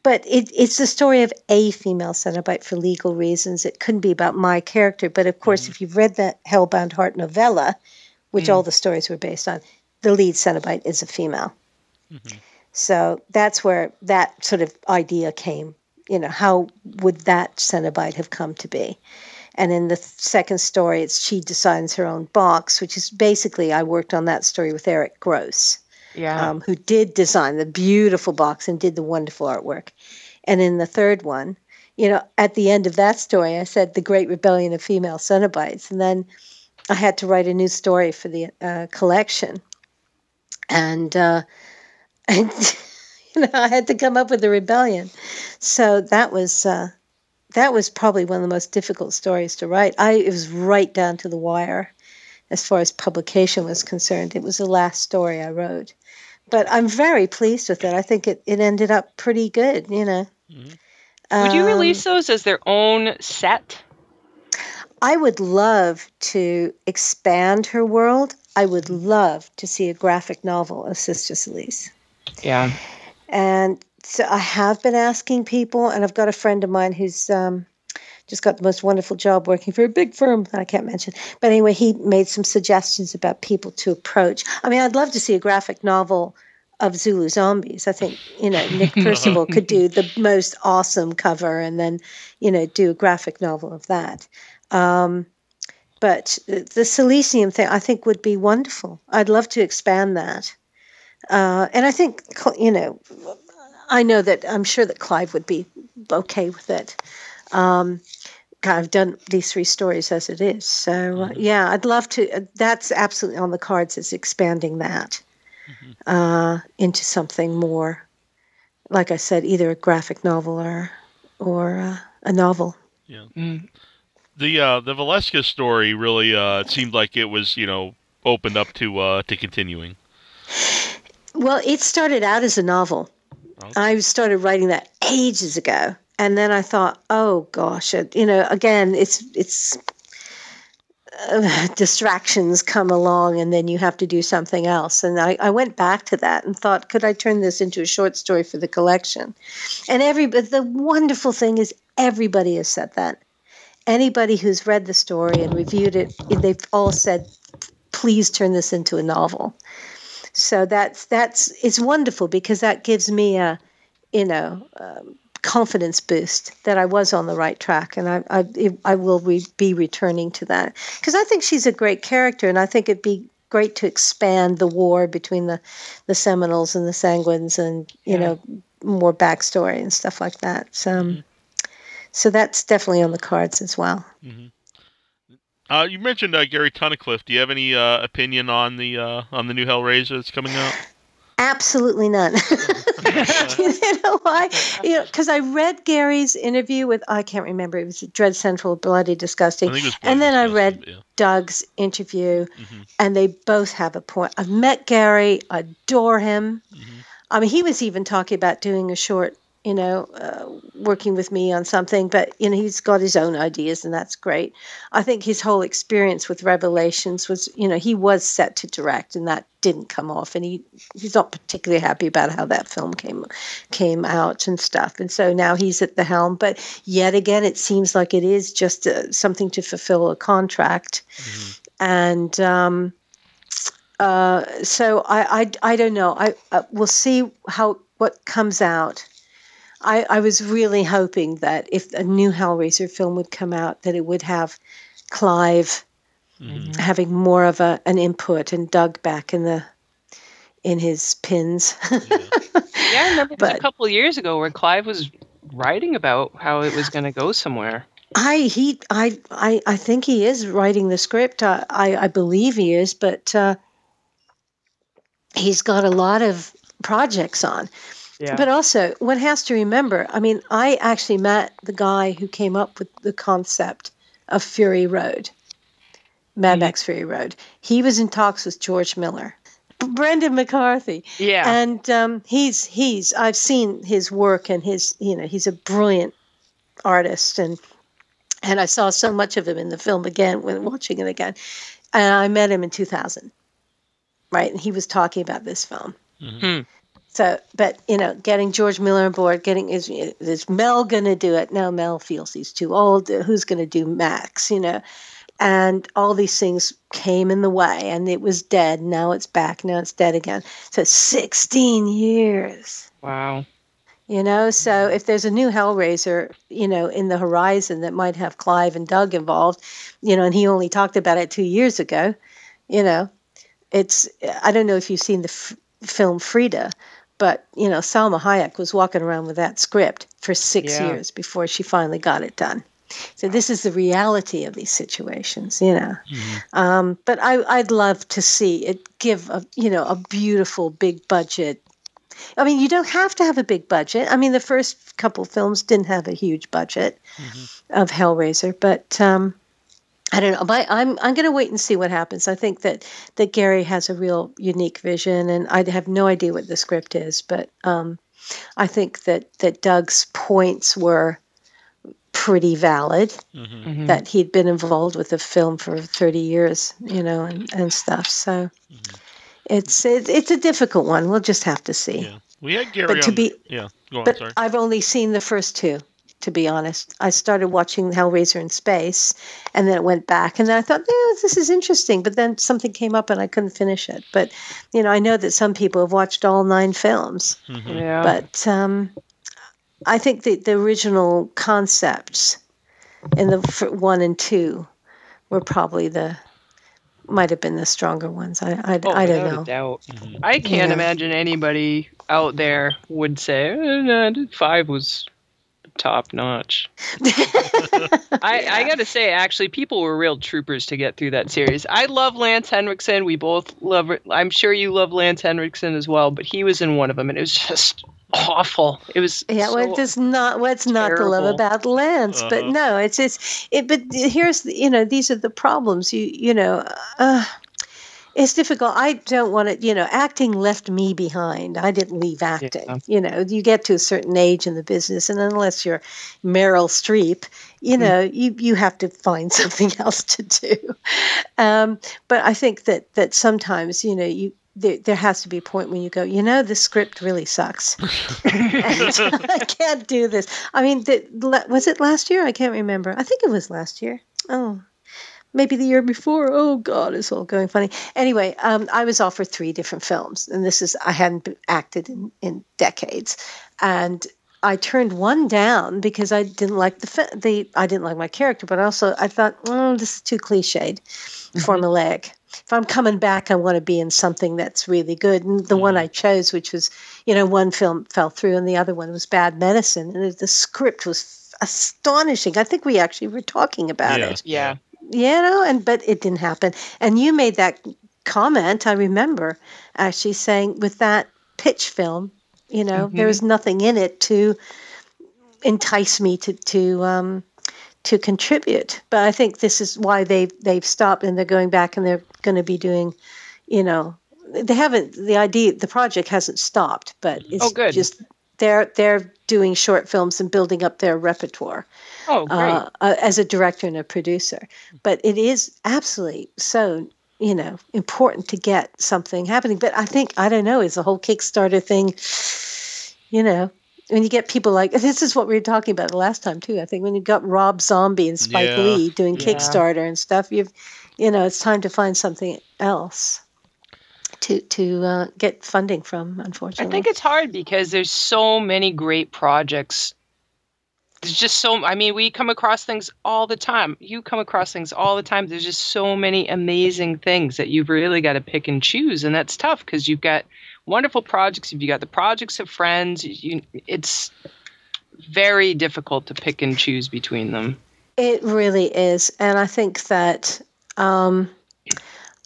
But it, it's the story of a female Cenobite for legal reasons. It couldn't be about my character. But of course, Mhm. if you've read the Hellbound Heart novella, which Mm. all the stories were based on, the lead Cenobite is a female. Mhm. So that's where that sort of idea came. You know, how would that Cenobite have come to be? And in the second story, it's she designs her own box, which is basically I worked on that story with Eric Gross, Yeah. um, who did design the beautiful box and did the wonderful artwork. And in the third one, you know, at the end of that story, I said the Great Rebellion of Female Cenobites, and then I had to write a new story for the uh, collection, and uh, and you know I had to come up with a rebellion. So that was uh, that was probably one of the most difficult stories to write. I it was right down to the wire as far as publication was concerned. It was the last story I wrote. But I'm very pleased with it. I think it, it ended up pretty good, you know. Mhm. Would you Um, release those as their own set? I would love to expand her world. I would love to see a graphic novel of Sister Cilice. Yeah. And so I have been asking people, and I've got a friend of mine who's um, just got the most wonderful job working for a big firm that I can't mention. But anyway, he made some suggestions about people to approach. I mean, I'd love to see a graphic novel of Zulu zombies. I think, you know, Nick Percival could do the most awesome cover and then, you know, do a graphic novel of that. Um, but the Silesium thing, I think, would be wonderful. I'd love to expand that. Uh, and I think, you know, I know that I'm sure that Clive would be okay with it. Um, God, I've done these three stories as it is. So, uh, Mhm. yeah, I'd love to. Uh, that's absolutely on the cards, is expanding that. Uh, into something more, like I said, either a graphic novel or, or uh, a novel. Mm. The uh, the Valeska story really uh, seemed like it was you know opened up to uh, to continuing. Well, it started out as a novel. Okay. I started writing that ages ago, and then I thought, oh gosh, it, you know, again, it's it's distractions come along, and then you have to do something else. And I, I went back to that and thought, could I turn this into a short story for the collection? And every but the wonderful thing is, everybody has said that. Anybody who's read the story and reviewed it, they've all said, please turn this into a novel so that's that's it's wonderful because that gives me a you know um, confidence boost that I was on the right track and I I, I will re- be returning to that because I think she's a great character and I think it'd be great to expand the war between the the Seminoles and the Sanguines and you Yeah. know more backstory and stuff like that so um, Mhm. so that's definitely on the cards as well hmm Uh, you mentioned uh, Gary Tunnicliffe. Do you have any uh, opinion on the uh, on the new Hellraiser that's coming out? Absolutely none. you know why? You know, because I read Gary's interview with I can't remember. It was Dread Central, Bloody Disgusting. was. And then I read Disgusting, Doug's interview, Yeah. hmm and they both have a point. I've met Gary, adore him. hmm I mean, he was even talking about doing a short you know, uh, working with me on something, but you know, he's got his own ideas, and that's great. I think his whole experience with Revelations was, you know, he was set to direct, and that didn't come off, and he he's not particularly happy about how that film came came out and stuff. And so now he's at the helm, but yet again, it seems like it is just uh, something to fulfill a contract, mm-hmm. and. Um, uh, so I, I, I don't know. I uh, we'll see how what comes out I, I was really hoping that if a new Hellraiser film would come out, that it would have Clive mm-hmm. having more of a an input and Doug back in the in his pins. yeah. yeah, I remember but, a couple of years ago where Clive was writing about how it was going to go somewhere. I he I I I think he is writing the script. I I, I believe he is, but uh, he's got a lot of projects on. Yeah. But also, one has to remember I mean, I actually met the guy who came up with the concept of Fury Road, Mad mm-hmm. Max Fury Road. He was in talks with George Miller. Brendan McCarthy. Yeah. And um, he's he's I've seen his work and his you know he's a brilliant artist and and I saw so much of him in the film again when watching it again. And I met him in 2000. Right, and he was talking about this film. Mm-hmm. So, but you know, getting George Miller on board, getting is is Mel going to do it? No, Mel feels he's too old. Who's going to do Max? You know, and all these things came in the way, and it was dead. Now it's back. Now it's dead again. So, sixteen years. Wow. You know, so if there's a new Hellraiser, you know, in the horizon that might have Clive and Doug involved, you know, and he only talked about it two years ago, you know, it's I don't know if you've seen the f- film Frida, but you know, Salma Hayek was walking around with that script for six yeah. years before she finally got it done. So this is the reality of these situations, you know. Mm-hmm. Um, but I, I'd love to see it give a you know a beautiful big budget. I mean, you don't have to have a big budget. I mean, the first couple films didn't have a huge budget mm-hmm. of Hellraiser, but um, I don't know. But I'm I'm going to wait and see what happens. I think that that Gary has a real unique vision, and I have no idea what the script is, but um, I think that that Doug's points were pretty valid. Mm-hmm. mm-hmm. That he'd been involved with the film for 30 years, you know, and, and stuff. So mm-hmm. it's it, it's a difficult one. We'll just have to see. Yeah. We had Gary. But to be, yeah, on, but sorry. I've only seen the first two to be honest. I started watching Hellraiser in space and then it went back and then I thought, yeah, this is interesting. But then something came up and I couldn't finish it. But, you know, I know that some people have watched all nine films. Mm-hmm. Yeah. But um, I think the, the original concepts in the one and two were probably the might have been the stronger ones. I I, oh, I don't know. Doubt. Mm-hmm. I can't yeah. imagine anybody out there would say five was top notch. I, yeah. I gotta say, actually, people were real troopers to get through that series. I love Lance Henriksen. We both love. I'm sure you love Lance Henriksen as well, but he was in one of them, and it was just awful. It was yeah. So well, there's not what's not to love about Lance, uh-huh. but no, it's it's it. But here's you know these are the problems. You you know. Uh, it's difficult. I don't want to, you know, acting left me behind. I didn't leave acting. Yeah. You know, you get to a certain age in the business, and unless you're Meryl Streep, you mm-hmm. know, mm. you, you have to find something else to do. Um, but I think that that sometimes, you know, you there, there has to be a point when you go, you know, the script really sucks. I can't do this. I mean, the, was it last year? I can't remember. I think it was last year. Oh, maybe the year before. Oh God, it's all going funny. Anyway, um, I was offered three different films, and this is I hadn't acted in in decades, and I turned one down because I didn't like the the I didn't like my character, but also I thought, oh, this is too cliched, mm-hmm. formulaic. If I'm coming back, I want to be in something that's really good. And the mm-hmm. one I chose, which was, you know, one film fell through, and the other one was Bad Medicine, and the script was astonishing. I think we actually were talking about yeah. it. Yeah you know, and but it didn't happen. And you made that comment, I remember actually saying with that pitch film, you know, mm-hmm. there was nothing in it to entice me to to um, to contribute. But I think this is why they've they've stopped and they're going back and they're going to be doing, you know, they haven't the idea the project hasn't stopped, but it's oh, good. just they're they're doing short films and building up their repertoire Oh, great. uh, uh, as a director and a producer. But it is absolutely so you know important to get something happening. But I think I don't know is the whole Kickstarter thing. You know, when you get people like this is what we were talking about the last time too. I think when you got Rob Zombie and Spike Yeah. Lee doing Yeah. Kickstarter and stuff, you've you know it's time to find something else to to uh, get funding from. Unfortunately, I think it's hard because there's so many great projects. There's just so I mean, we come across things all the time. You come across things all the time. There's just so many amazing things that you've really got to pick and choose, and that's tough because you've got wonderful projects. If You've got the projects of friends. You, it's very difficult to pick and choose between them. It really is. And I think that um,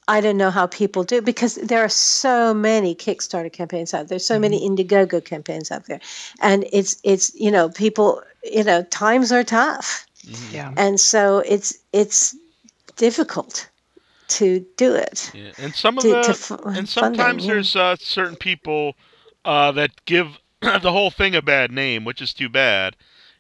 I don't know how people do because there are so many Kickstarter campaigns out there, so many Indiegogo campaigns out there. And it's it's you know, people you know, times are tough. Mhm. Yeah. And so it's it's difficult to do it. Yeah. And some of To, the to f- and funding, sometimes yeah. there's uh, certain people uh, that give the whole thing a bad name, which is too bad.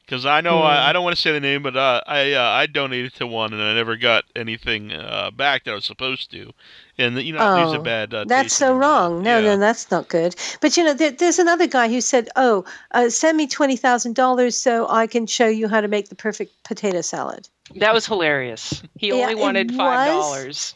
Because I know Hmm. I, I don't want to say the name, but uh, I uh, I donated to one and I never got anything uh, back that I was supposed to, and you know leaves a Oh, bad. Uh, That's so wrong. No, Yeah. no, that's not good. But you know, there, there's another guy who said, "Oh, uh, send me twenty thousand dollars so I can show you how to make the perfect potato salad." That was hilarious. He Yeah, only wanted five dollars.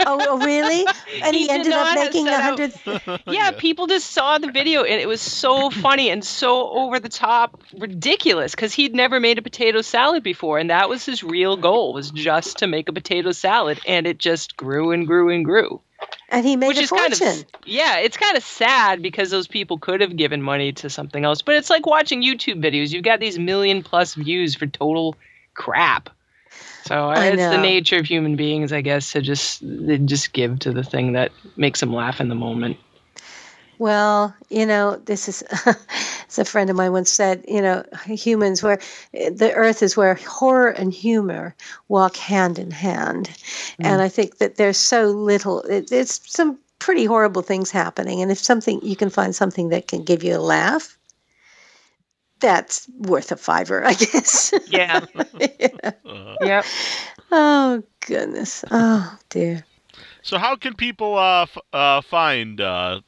Oh, oh really? And He he, ended up making set a hundred. yeah, people just saw the video and it was so funny and so over the top ridiculous because he'd never made a potato salad before and that was his real goal was just to make a potato salad and it just grew and grew and grew And he made which a is kind of yeah it's kind of sad because those people could have given money to something else but it's like watching youtube videos you've got these million plus views for total crap so I it's the nature of human beings i guess to just they just give to the thing that makes them laugh in the moment Well, you know, this is, as a friend of mine once said, you know, humans where the earth is where horror and humor walk hand in hand. Mm. And I think that there's so little, it, it's some pretty horrible things happening. And if something, you can find something that can give you a laugh, that's worth a fiver, I guess. yeah Yeah. Uh, yep Oh, goodness. Oh, dear. so how can people uh, f- uh, find uh,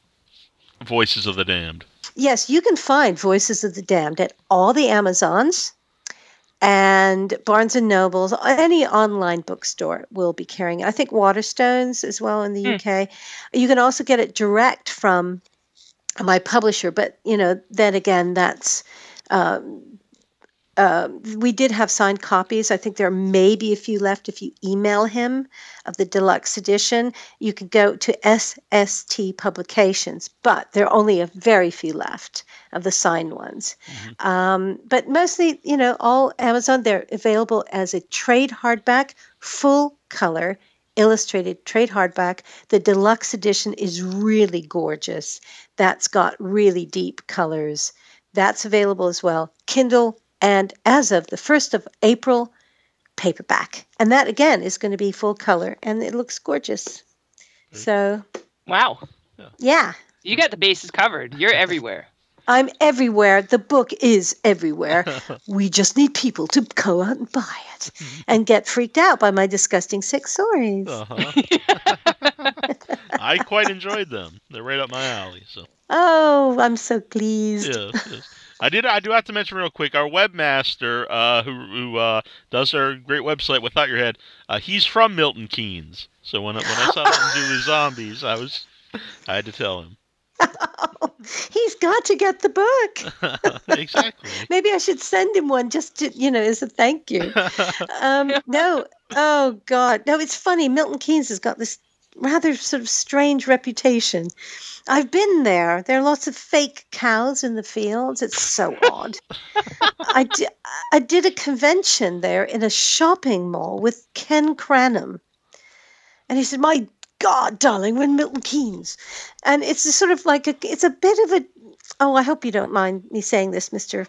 Voices of the Damned? Yes, you can find Voices of the Damned at all the Amazons and Barnes and Nobles. Any online bookstore will be carrying it. I think Waterstones as well in the Hmm. UK. You can also get it direct from my publisher, but you know, then again, that's. Um, uh, we did have signed copies. I think there may be a few left if you email him of the deluxe edition. You could go to SST Publications, but there are only a very few left of the signed ones. Um, but mostly, you know, all Amazon, they're available as a trade hardback, full color, illustrated trade hardback. The deluxe edition is really gorgeous. That's got really deep colors. That's available as well. Kindle, and as of the 1st of April, paperback. And that again is going to be full color and it looks gorgeous. So, wow yeah, You got the bases covered. You're everywhere. I'm everywhere. The book is everywhere. we just need people to go out and buy it and get freaked out by my disgusting six stories. Uh-huh. I quite enjoyed them. They're right up my alley. So Oh, I'm so pleased. yes, yes. I did. I do have to mention real quick. Our webmaster, uh, who who uh, does our great website without your head, uh, he's from Milton Keynes. So when I- when I saw him do Zulu Zombies, I was I had to tell him Oh, He's got to get the book. exactly. Maybe I should send him one just to, you know, as a thank you. Um, no, oh God, no. It's funny. Milton Keynes has got this rather sort of strange reputation. I've been there. There are lots of fake cows in the fields. It's so odd. I, di- I did a convention there in a shopping mall with Ken Cranham, and he said, "My God, darling, we're in Milton Keynes," and it's a sort of like a, it's a bit of a. Oh, I hope you don't mind me saying this, Mister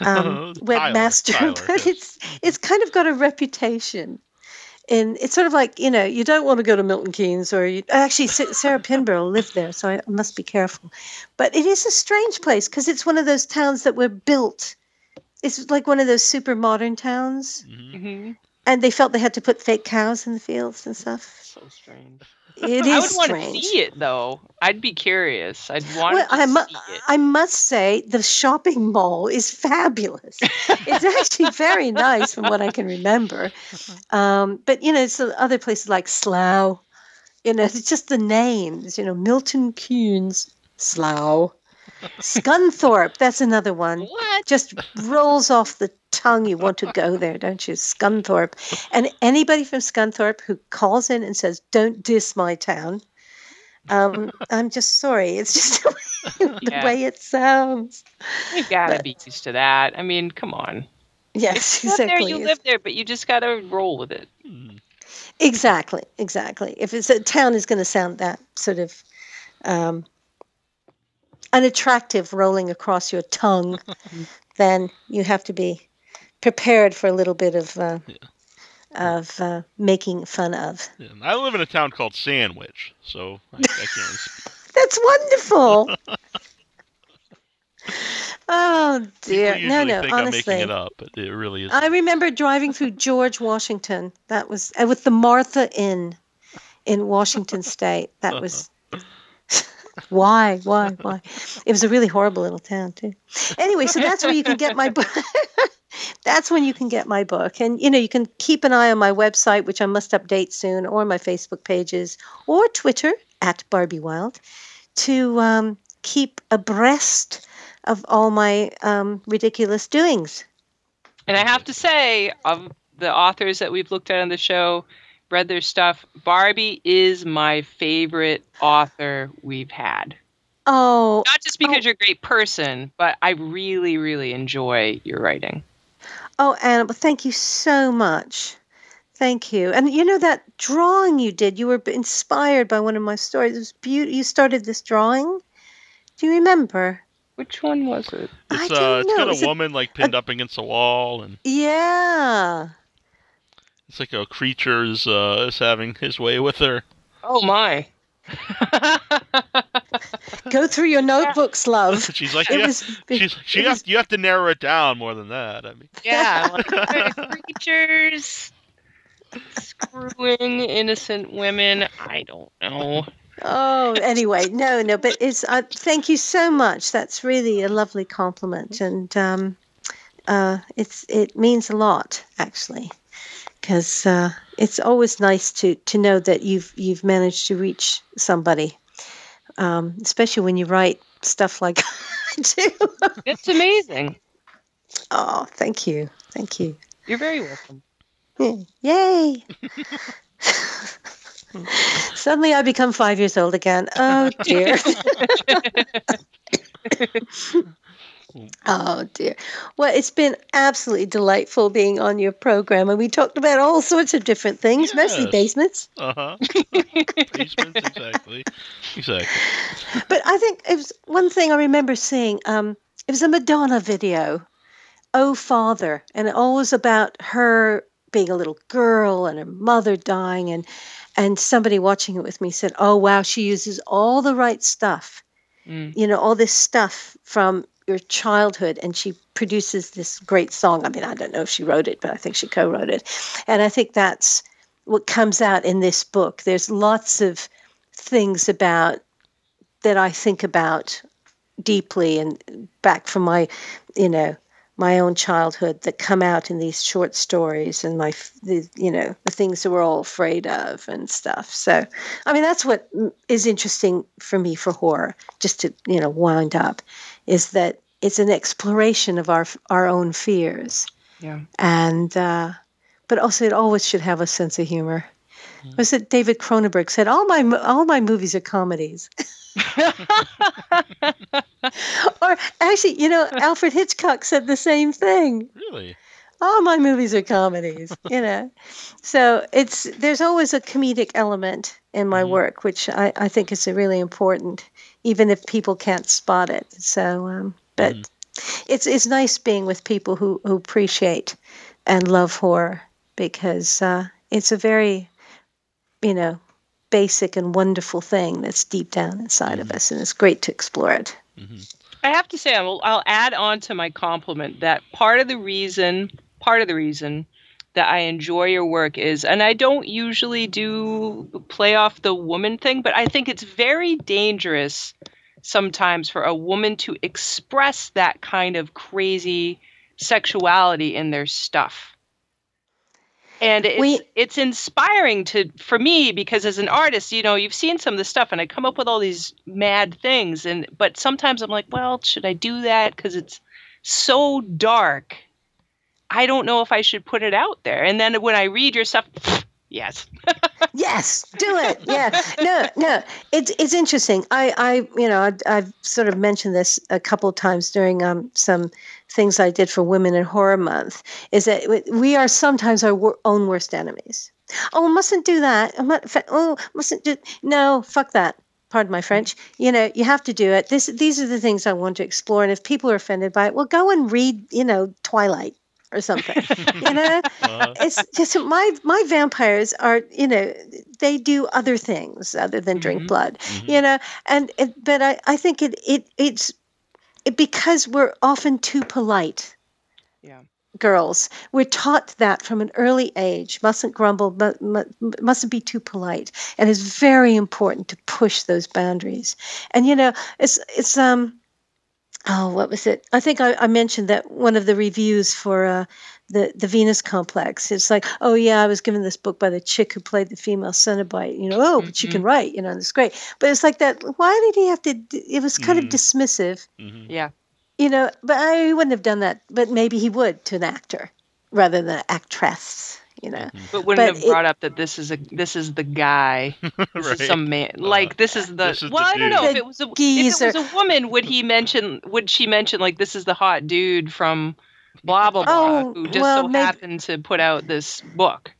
um, Tyler, webmaster, Tyler, but yes. it's it's kind of got a reputation. And it's sort of like you know you don't want to go to Milton Keynes or you, actually Sarah Pinborough lived there, so I must be careful. But it is a strange place because it's one of those towns that were built. It's like one of those super modern towns, Mhm. hmm and they felt they had to put fake cows in the fields and stuff. So strange. It I is would want to see it though. I'd be curious. I'd want Well, to I, mu- see it. I must say the shopping mall is fabulous. it's actually very nice from what I can remember. Um, but you know, it's other places like Slough. You know, it's just the names. You know, Milton Keynes, Slough, Scunthorpe. That's another one. What? Just rolls off the tongue. You want to go there, don't you? Scunthorpe. And anybody from Scunthorpe who calls in and says, "Don't diss my town," um, I'm just sorry. It's just the Yeah. way it sounds. You gotta But- be used to that. I mean, come on. Yes, You live there, exactly. you live there, but you just gotta roll with it. Hmm. Exactly, exactly. If it's a town is going to sound that sort of um, unattractive rolling across your tongue, then you have to be prepared for a little bit of uh, of uh, making fun of. Yeah, I live in a town called Sandwich, so I, I can't. That's wonderful. oh dear, no, no. think I'm Honestly, making it up, but it really is. I remember driving through George Washington. That was uh, with the Martha Inn in Washington State. That was why, why, why? It was a really horrible little town too. Anyway, so that's where you can get my book. that's when you can get my book, and you know you can keep an eye on my website, which I must update soon, or my Facebook pages, or Twitter at Barbie Wilde, to um, keep abreast of all my um, ridiculous doings. And I have to say, of the authors that we've looked at on the show, read their stuff, Barbie is my favorite author we've had. Oh, Not just because you're a great person, but I really, really enjoy your writing. oh, Anna, well, thank you so much. Thank you. And you know that drawing you did, you were inspired by one of my stories. It was beautiful. You started this drawing. Do you remember? Which one was it? I It's don't uh, it's know. got a it- woman like pinned up against a wall, and Yeah. It's like a creature is uh, is having his way with her. Oh my. Go through your notebooks, love. She's like, It yeah, was. she's, she it have, was- you have to narrow it down more than that. I mean, yeah, like creatures screwing innocent women. I don't know. Oh, anyway, no, no, but it's. Uh, thank you so much. That's really a lovely compliment, and um, uh, it's it means a lot actually, because uh, it's always nice to to know that you've you've managed to reach somebody, um, especially when you write stuff like I do. It's amazing. oh, thank you, thank you. You're very welcome. Yeah. Yay! Suddenly I become five years old again. Oh dear. Oh dear. Well, it's been absolutely delightful being on your program, and we talked about all sorts of different things, mostly basements. uh huh. Basements, exactly, exactly. But I think it was one thing I remember seeing. Um, it was a Madonna video, "Oh Father," and it all was about her being a little girl and her mother dying, and and somebody watching it with me said, "Oh wow, she uses all the right stuff. Mm. You know, all this stuff from." Your childhood, and she produces this great song. I mean, I don't know if she wrote it, but I think she co wrote it. And I think that's what comes out in this book. There's lots of things about that I think about deeply and back from my, you know, my own childhood that come out in these short stories and my, the, you know, the things that we're all afraid of and stuff. So, I mean, that's what mm, interesting for me for horror. Just to you know wind up, is that it's an exploration of our our own fears Yeah. and uh, but also it always should have a sense of humor. Was it David Cronenberg said all my all my movies are comedies? or actually, you know, Alfred Hitchcock said the same thing. Really? All my movies are comedies, you know. So it's there's always a comedic element in my Mhm. work, which I, I think is really important, even if people can't spot it. So, um, but Mhm. it's it's nice being with people who, who appreciate and love horror because uh, it's a very, you know, basic and wonderful thing that's deep down inside of us, and it's great to explore it. I have to say, I'll, I'll add on to my compliment that part of the reason, part of the reason that I enjoy your work is, and I don't usually do play off the woman thing, but I think it's very dangerous sometimes for a woman to express that kind of crazy sexuality in their stuff. And it's, We- it's inspiring to for me because as an artist, you know, you've seen some of the stuff and I come up with all these mad things and but sometimes I'm like, well, should I do that cuz it's so dark. I don't know if I should put it out there. And then when I read your stuff, yes. Yes, do it. Yeah, no, no. It's it's interesting. I I you know I, I've sort of mentioned this a couple of times during um some things I did for Women in Horror Month. Is that we- are sometimes our wor- own worst enemies. Oh, mustn't do that. Fa- oh, mustn't do. No, fuck that. Pardon my French. You know, you have to do it. This these are the things I want to explore. And if people are offended by it, well, go and read. You know, Twilight or something. you know Uh, it's just my my vampires are you know they do other things other than drink Mhm. blood mhm. you know and it, but i i think it it it's it, because we're often too polite Yeah. girls we're taught that from an early age mustn't grumble mu- mu- mustn't be too polite and it's very important to push those boundaries and you know it's it's um oh what was it i think i, I mentioned that one of the reviews for uh the, the Venus complex. It's like, oh yeah, I was given this book by the chick who played the female Cenobite. You know, oh, but she can write. You know, and it's great. But it's like that. Why did he have to? d- It was kind Mhm. of dismissive mhm. Yeah. you know but i wouldn't have done that but maybe he would to an actor rather than an actress you know mm-hmm. But wouldn't But have it- brought up that this is a this is the guy. This Right. is some man. Uh, like this is the. This is well, the I don't know if it was a if it was a woman. Would he mention? Would she mention like this is the hot dude from blah blah blah Oh, who just well, so maybe- happened to put out this book?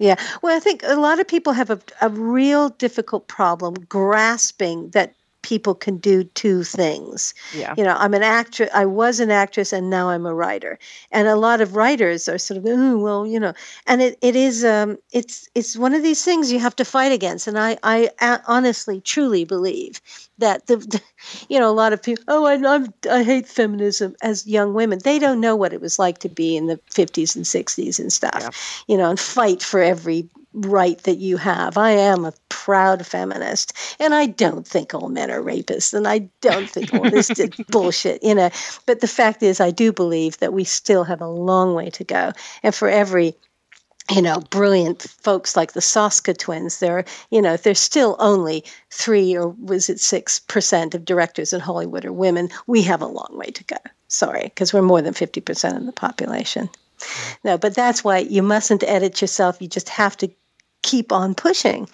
yeah well i think a lot of people have a, a real difficult problem grasping that people can do two things Yeah. you know i'm an actress i was an actress and now i'm a writer and a lot of writers are sort of oh well you know and it, it is um it's it's one of these things you have to fight against and i i a- honestly truly believe that the, the you know a lot of people oh I, I'm, I hate feminism as young women they don't know what it was like to be in the 50s and 60s and stuff Yeah. you know and fight for every right that you have i am a proud feminist and i don't think all men are rapists and i don't think all this is bullshit you know but the fact is i do believe that we still have a long way to go and for every you know, brilliant folks like the Soska twins. There, are, you know, there's still only three or was it six percent of directors in Hollywood are women. We have a long way to go. Sorry, because we're more than fifty percent of the population. No, but that's why you mustn't edit yourself. You just have to keep on pushing.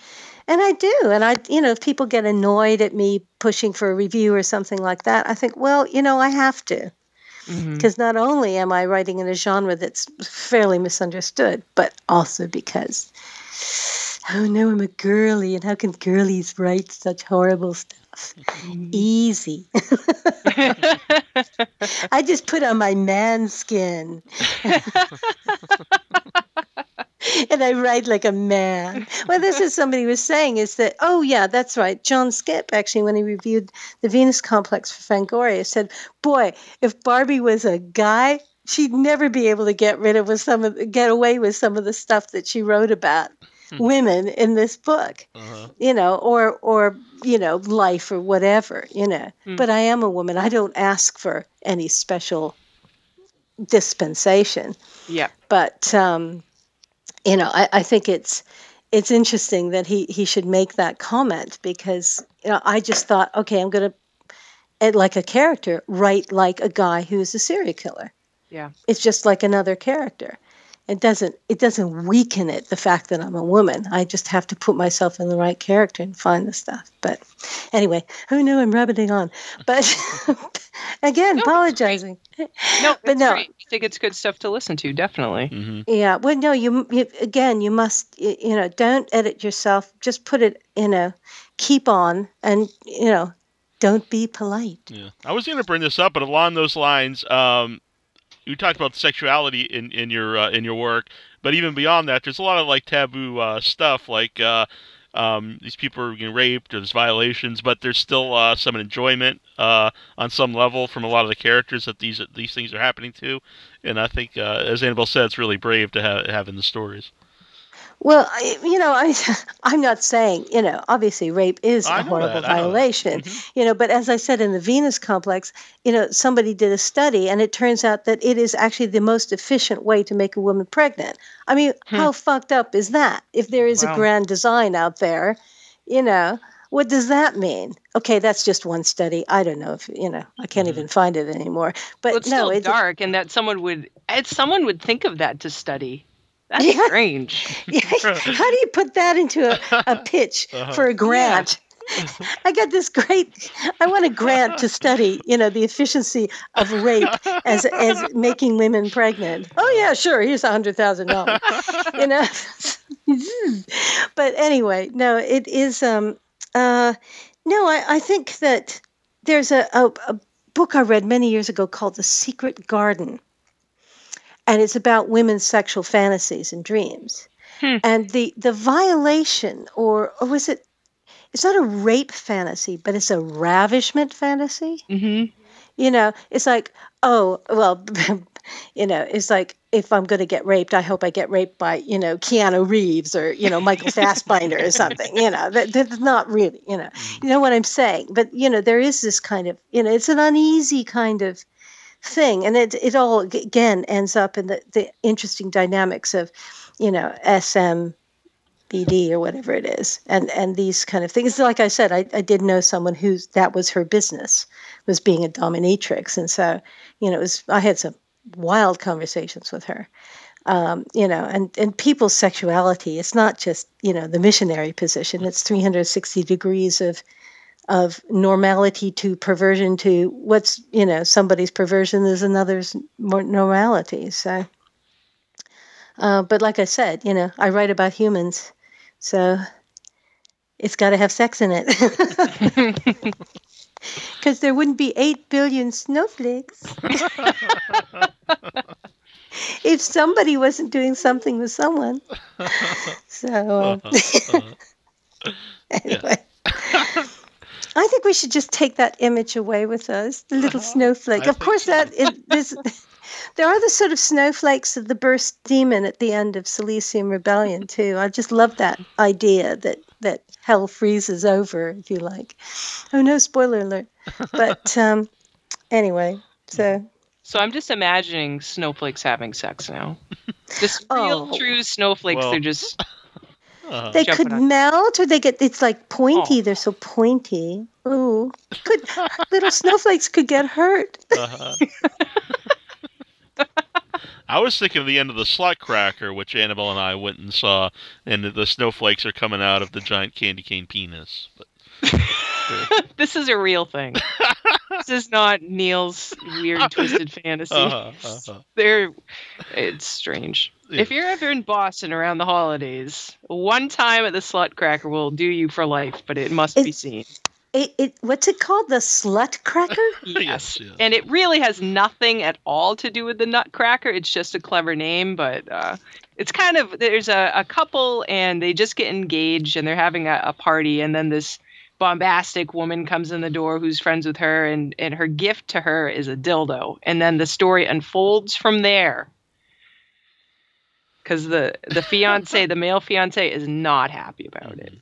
And I do. And I, you know, if people get annoyed at me pushing for a review or something like that, I think, well, you know, I have to mm-hmm. because not only am I writing in a genre that's fairly misunderstood, but also because, oh no, I'm a girly, and how can girlies write such horrible stuff? Mm-hmm. Easy. I just put on my man skin. and I write like a man. Well, this is somebody was saying is that, oh, yeah, that's right. John Skipp, actually, when he reviewed the Venus complex for Fangoria, said, boy, if Barbie was a guy, she'd never be able to get rid of with some of, get away with some of the stuff that she wrote about women in this book Uh-huh. you know or or you know life or whatever you know Hmm. but i am a woman i don't ask for any special dispensation yeah. but um you know i, I think it's it's interesting that he he should make that comment because you know i just thought okay i'm going to eh, like a character write like a guy who's a serial killer Yeah. it's just like another character it doesn't it doesn't weaken it the fact that i'm a woman i just have to put myself in the right character and find the stuff but anyway who knew i'm rabbiting on but again No, apologizing No, But it's no. great. I think it's good stuff to listen to. Definitely. hmm yeah well no you, you again you must you know don't edit yourself just put it you know keep on and you know don't be polite Yeah, I was going to bring this up, but along those lines, um, you talked about sexuality in in your uh, in your work, but even beyond that, there's a lot of like taboo uh, stuff, like uh, um, these people are getting raped or there's violations, but there's still uh, some enjoyment uh, on some level from a lot of the characters that these these things are happening to, and I think, uh, as Annabelle said, it's really brave to have have in the stories. Well, I, you know, I, I'm not saying, you know, obviously rape is I a horrible that, I know that. violation, Mhm. you know, but as I said in the Venus complex, you know, somebody did a study and it turns out that it is actually the most efficient way to make a woman pregnant. I mean, Hmm. how fucked up is that? If there is Wow. a grand design out there, you know, what does that mean? Okay, that's just one study. I don't know if, you know, I can't Mhm. even find it anymore. But well, it's no, still it's dark, and that someone would someone would think of that to study. That's Yeah. strange. How do you put that into a, a pitch Uh-huh. for a grant? I got this great. I want a grant to study, you know, the efficiency of rape as as making women pregnant. Oh yeah, sure. Here's a hundred thousand dollars. You know. but anyway, no, it is. Um, uh, no, I, I think that there's a, a, a book I read many years ago called The Secret Garden, and it's about women's sexual fantasies and dreams. Hmm. And the the violation, or or was it? It's not a rape fantasy, but it's a ravishment fantasy hmm you know it's like oh well you know it's like if i'm going to get raped i hope i get raped by you know keanu reeves or you know michael fassbender or something you know that, that's not really you know you know what i'm saying but you know there is this kind of you know it's an uneasy kind of thing and it, it all again ends up in the, the interesting dynamics of you know sm BD or whatever it is, and and these kind of things. Like I said, I, I did know someone who's that was her business, was being a dominatrix, and so you know, it was I had some wild conversations with her. Um, you know, and and people's sexuality. It's not just you know the missionary position. It's 360 degrees of of normality to perversion to what's you know somebody's perversion is another's more normality. So. Uh, but like I said, you know, I write about humans, so it's got to have sex in it. Because there wouldn't be 8 billion snowflakes if somebody wasn't doing something with someone. So, um, Uh-huh. anyway. I think we should just take that image away with us, the little Uh-huh. snowflake. I of course, so. that there are the sort of snowflakes of the burst demon at the end of Silesium Rebellion too. I just love that idea that that hell freezes over, if you like. Oh no, spoiler alert! But um, anyway, so So I'm just imagining snowflakes having sex now. Just real, Oh. true snowflakes. Well- They're just Uh-huh. they could on- melt, or they get it's like pointy. Oh. They're so pointy. Ooh, could little snowflakes could get hurt. Uh-huh. I was thinking of the end of the Slut Cracker, which Annabelle and I went and saw, and the, the snowflakes are coming out of the giant candy cane penis. But, this is a real thing. this is not Neal's weird twisted fantasy. uh-huh, uh-huh. They're it's strange. If you're ever in Boston around the holidays, one time at the Slut Cracker will do you for life, but it must be seen. It, it what's it called? The slut cracker? Yes. Yes, yes. And it really has nothing at all to do with the Nutcracker. It's just a clever name, but uh, it's kind of there's a, a couple and they just get engaged and they're having a, a party, and then this bombastic woman comes in the door who's friends with her, and, and her gift to her is a dildo. And then the story unfolds from there. Because the, the fiance, the male fiance, is not happy about it.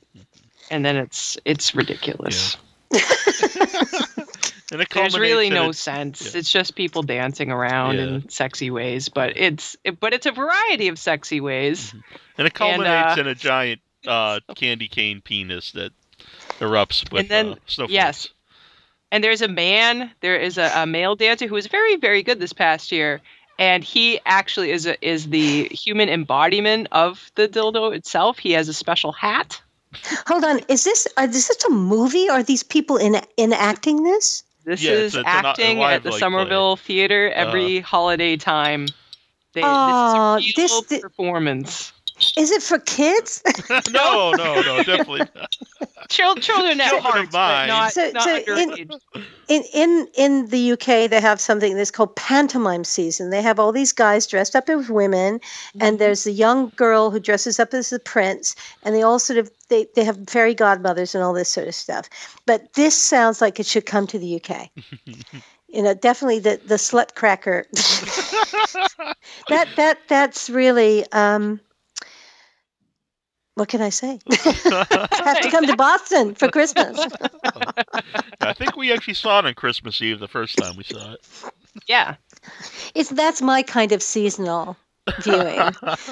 And then it's it's ridiculous. And it There's really no a- sense. yeah. It's just people dancing around Yeah. in sexy ways, but it's it, but it's a variety of sexy ways. and it culminates uh, in a giant uh, candy cane penis that erupts with And then- uh, snowflakes. yes. And there's a man, there is a, a male dancer who was very very good this past year, and he actually is a, is the human embodiment of the dildo itself. He has a special hat. Hold on, is this uh, is this a movie? Are these people in enacting this? This Yeah, is it's- it's a acting at the like, Somerville Theater every holiday time. They, Aw, this is a this- real thi- performance. Is it for kids? no, no, no, definitely not. children at Children heart, of but not, So- not so in- in in in the UK they have something that's called pantomime season. They have all these guys dressed up as women, and there's a young girl who dresses up as the prince, and they all sort of they, they have fairy godmothers and all this sort of stuff. But this sounds like it should come to the UK. you know, definitely the the slut cracker. that that that's really um, what can I say? have to come to Boston for Christmas. I think we actually saw it on Christmas Eve the first time we saw it. Yeah. It's that's my kind of seasonal viewing.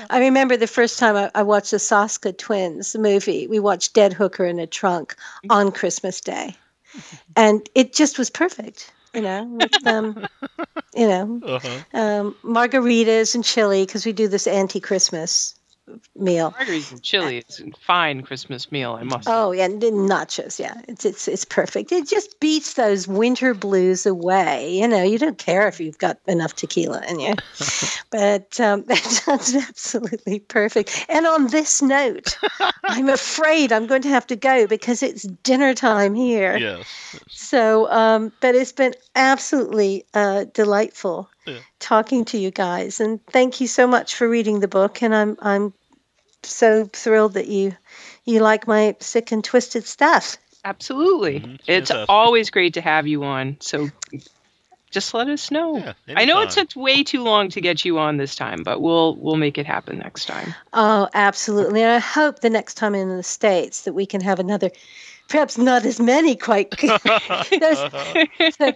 I remember the first time I, I watched the Soska Twins movie. We watched Dead Hooker in a Trunk on Christmas Day, and it just was perfect. You know, with um, you know, Uh-huh. um, margaritas and chili because we do this anti-Christmas meal. Margaritas and chili is a fine Christmas meal, I must Oh yeah, and nachos. Yeah, it's it's it's perfect. It just beats those winter blues away. You know, you don't care if you've got enough tequila in you, but um, that sounds absolutely perfect. And on this note, I'm afraid I'm going to have to go because it's dinner time here. Yes. So, um, but it's been absolutely uh, delightful Yeah. talking to you guys, and thank you so much for reading the book. And I'm I'm so thrilled that you you like my sick and twisted stuff. Absolutely. Mhm, It's fantastic. always great to have you on. So just let us know. Yeah, I know it took way too long to get you on this time, but we'll we'll make it happen next time. Oh, absolutely. And I hope the next time in the states that we can have another. Perhaps not as many quite. There's- the,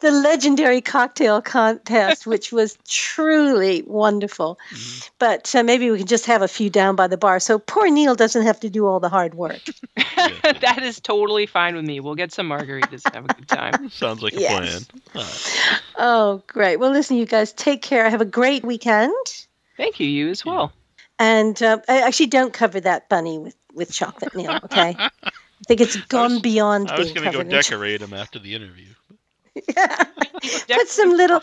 the legendary cocktail contest, which was truly wonderful. Mhm. But uh, maybe we can just have a few down by the bar so poor Neal doesn't have to do all the hard work. that is totally fine with me. We'll get some margaritas and have a good time. Sounds like a Yes. plan. All right. Oh, great. Well, listen, you guys, take care. Have a great weekend. Thank you, you as well. And uh, I actually don't cover that bunny with, with chocolate, Neal, okay? I think it's gone was- beyond I was being going to go decorate him after the interview. Yeah. Put some little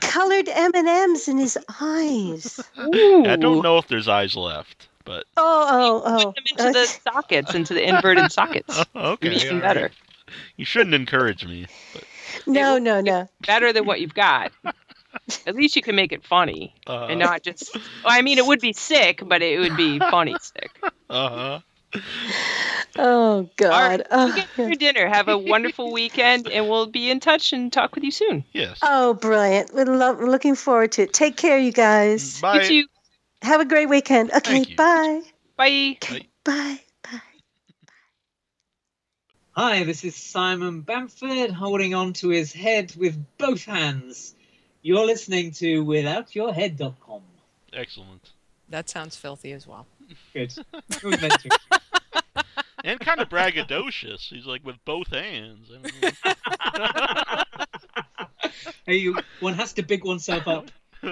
colored M&Ms in his eyes. Ooh. I don't know if there's eyes left, but Oh, oh, Put oh. them into the sockets, into the inverted sockets. okay. Even all better. You shouldn't encourage me. But, no, no, no. Better than what you've got. At least you can make it funny uh, and not just. Well, I mean, it would be sick, but it would be funny sick. uh-huh. Oh, God. All right, Oh, you get your dinner. Have a wonderful weekend, and we'll be in touch and talk with you soon. Yes. oh brilliant. We're lo- looking forward to it. Take care, you guys. Mm, bye. You too. Have a great weekend. Okay, Thank you. bye. Bye. Okay, bye. Bye. Hi, this is Simon Bamford holding on to his head with both hands. You're listening to withoutyourhead.com. Excellent. That sounds filthy as well. Good. And kind of braggadocious. He's like with both hands. I mean, Hey, you, one has to big oneself up.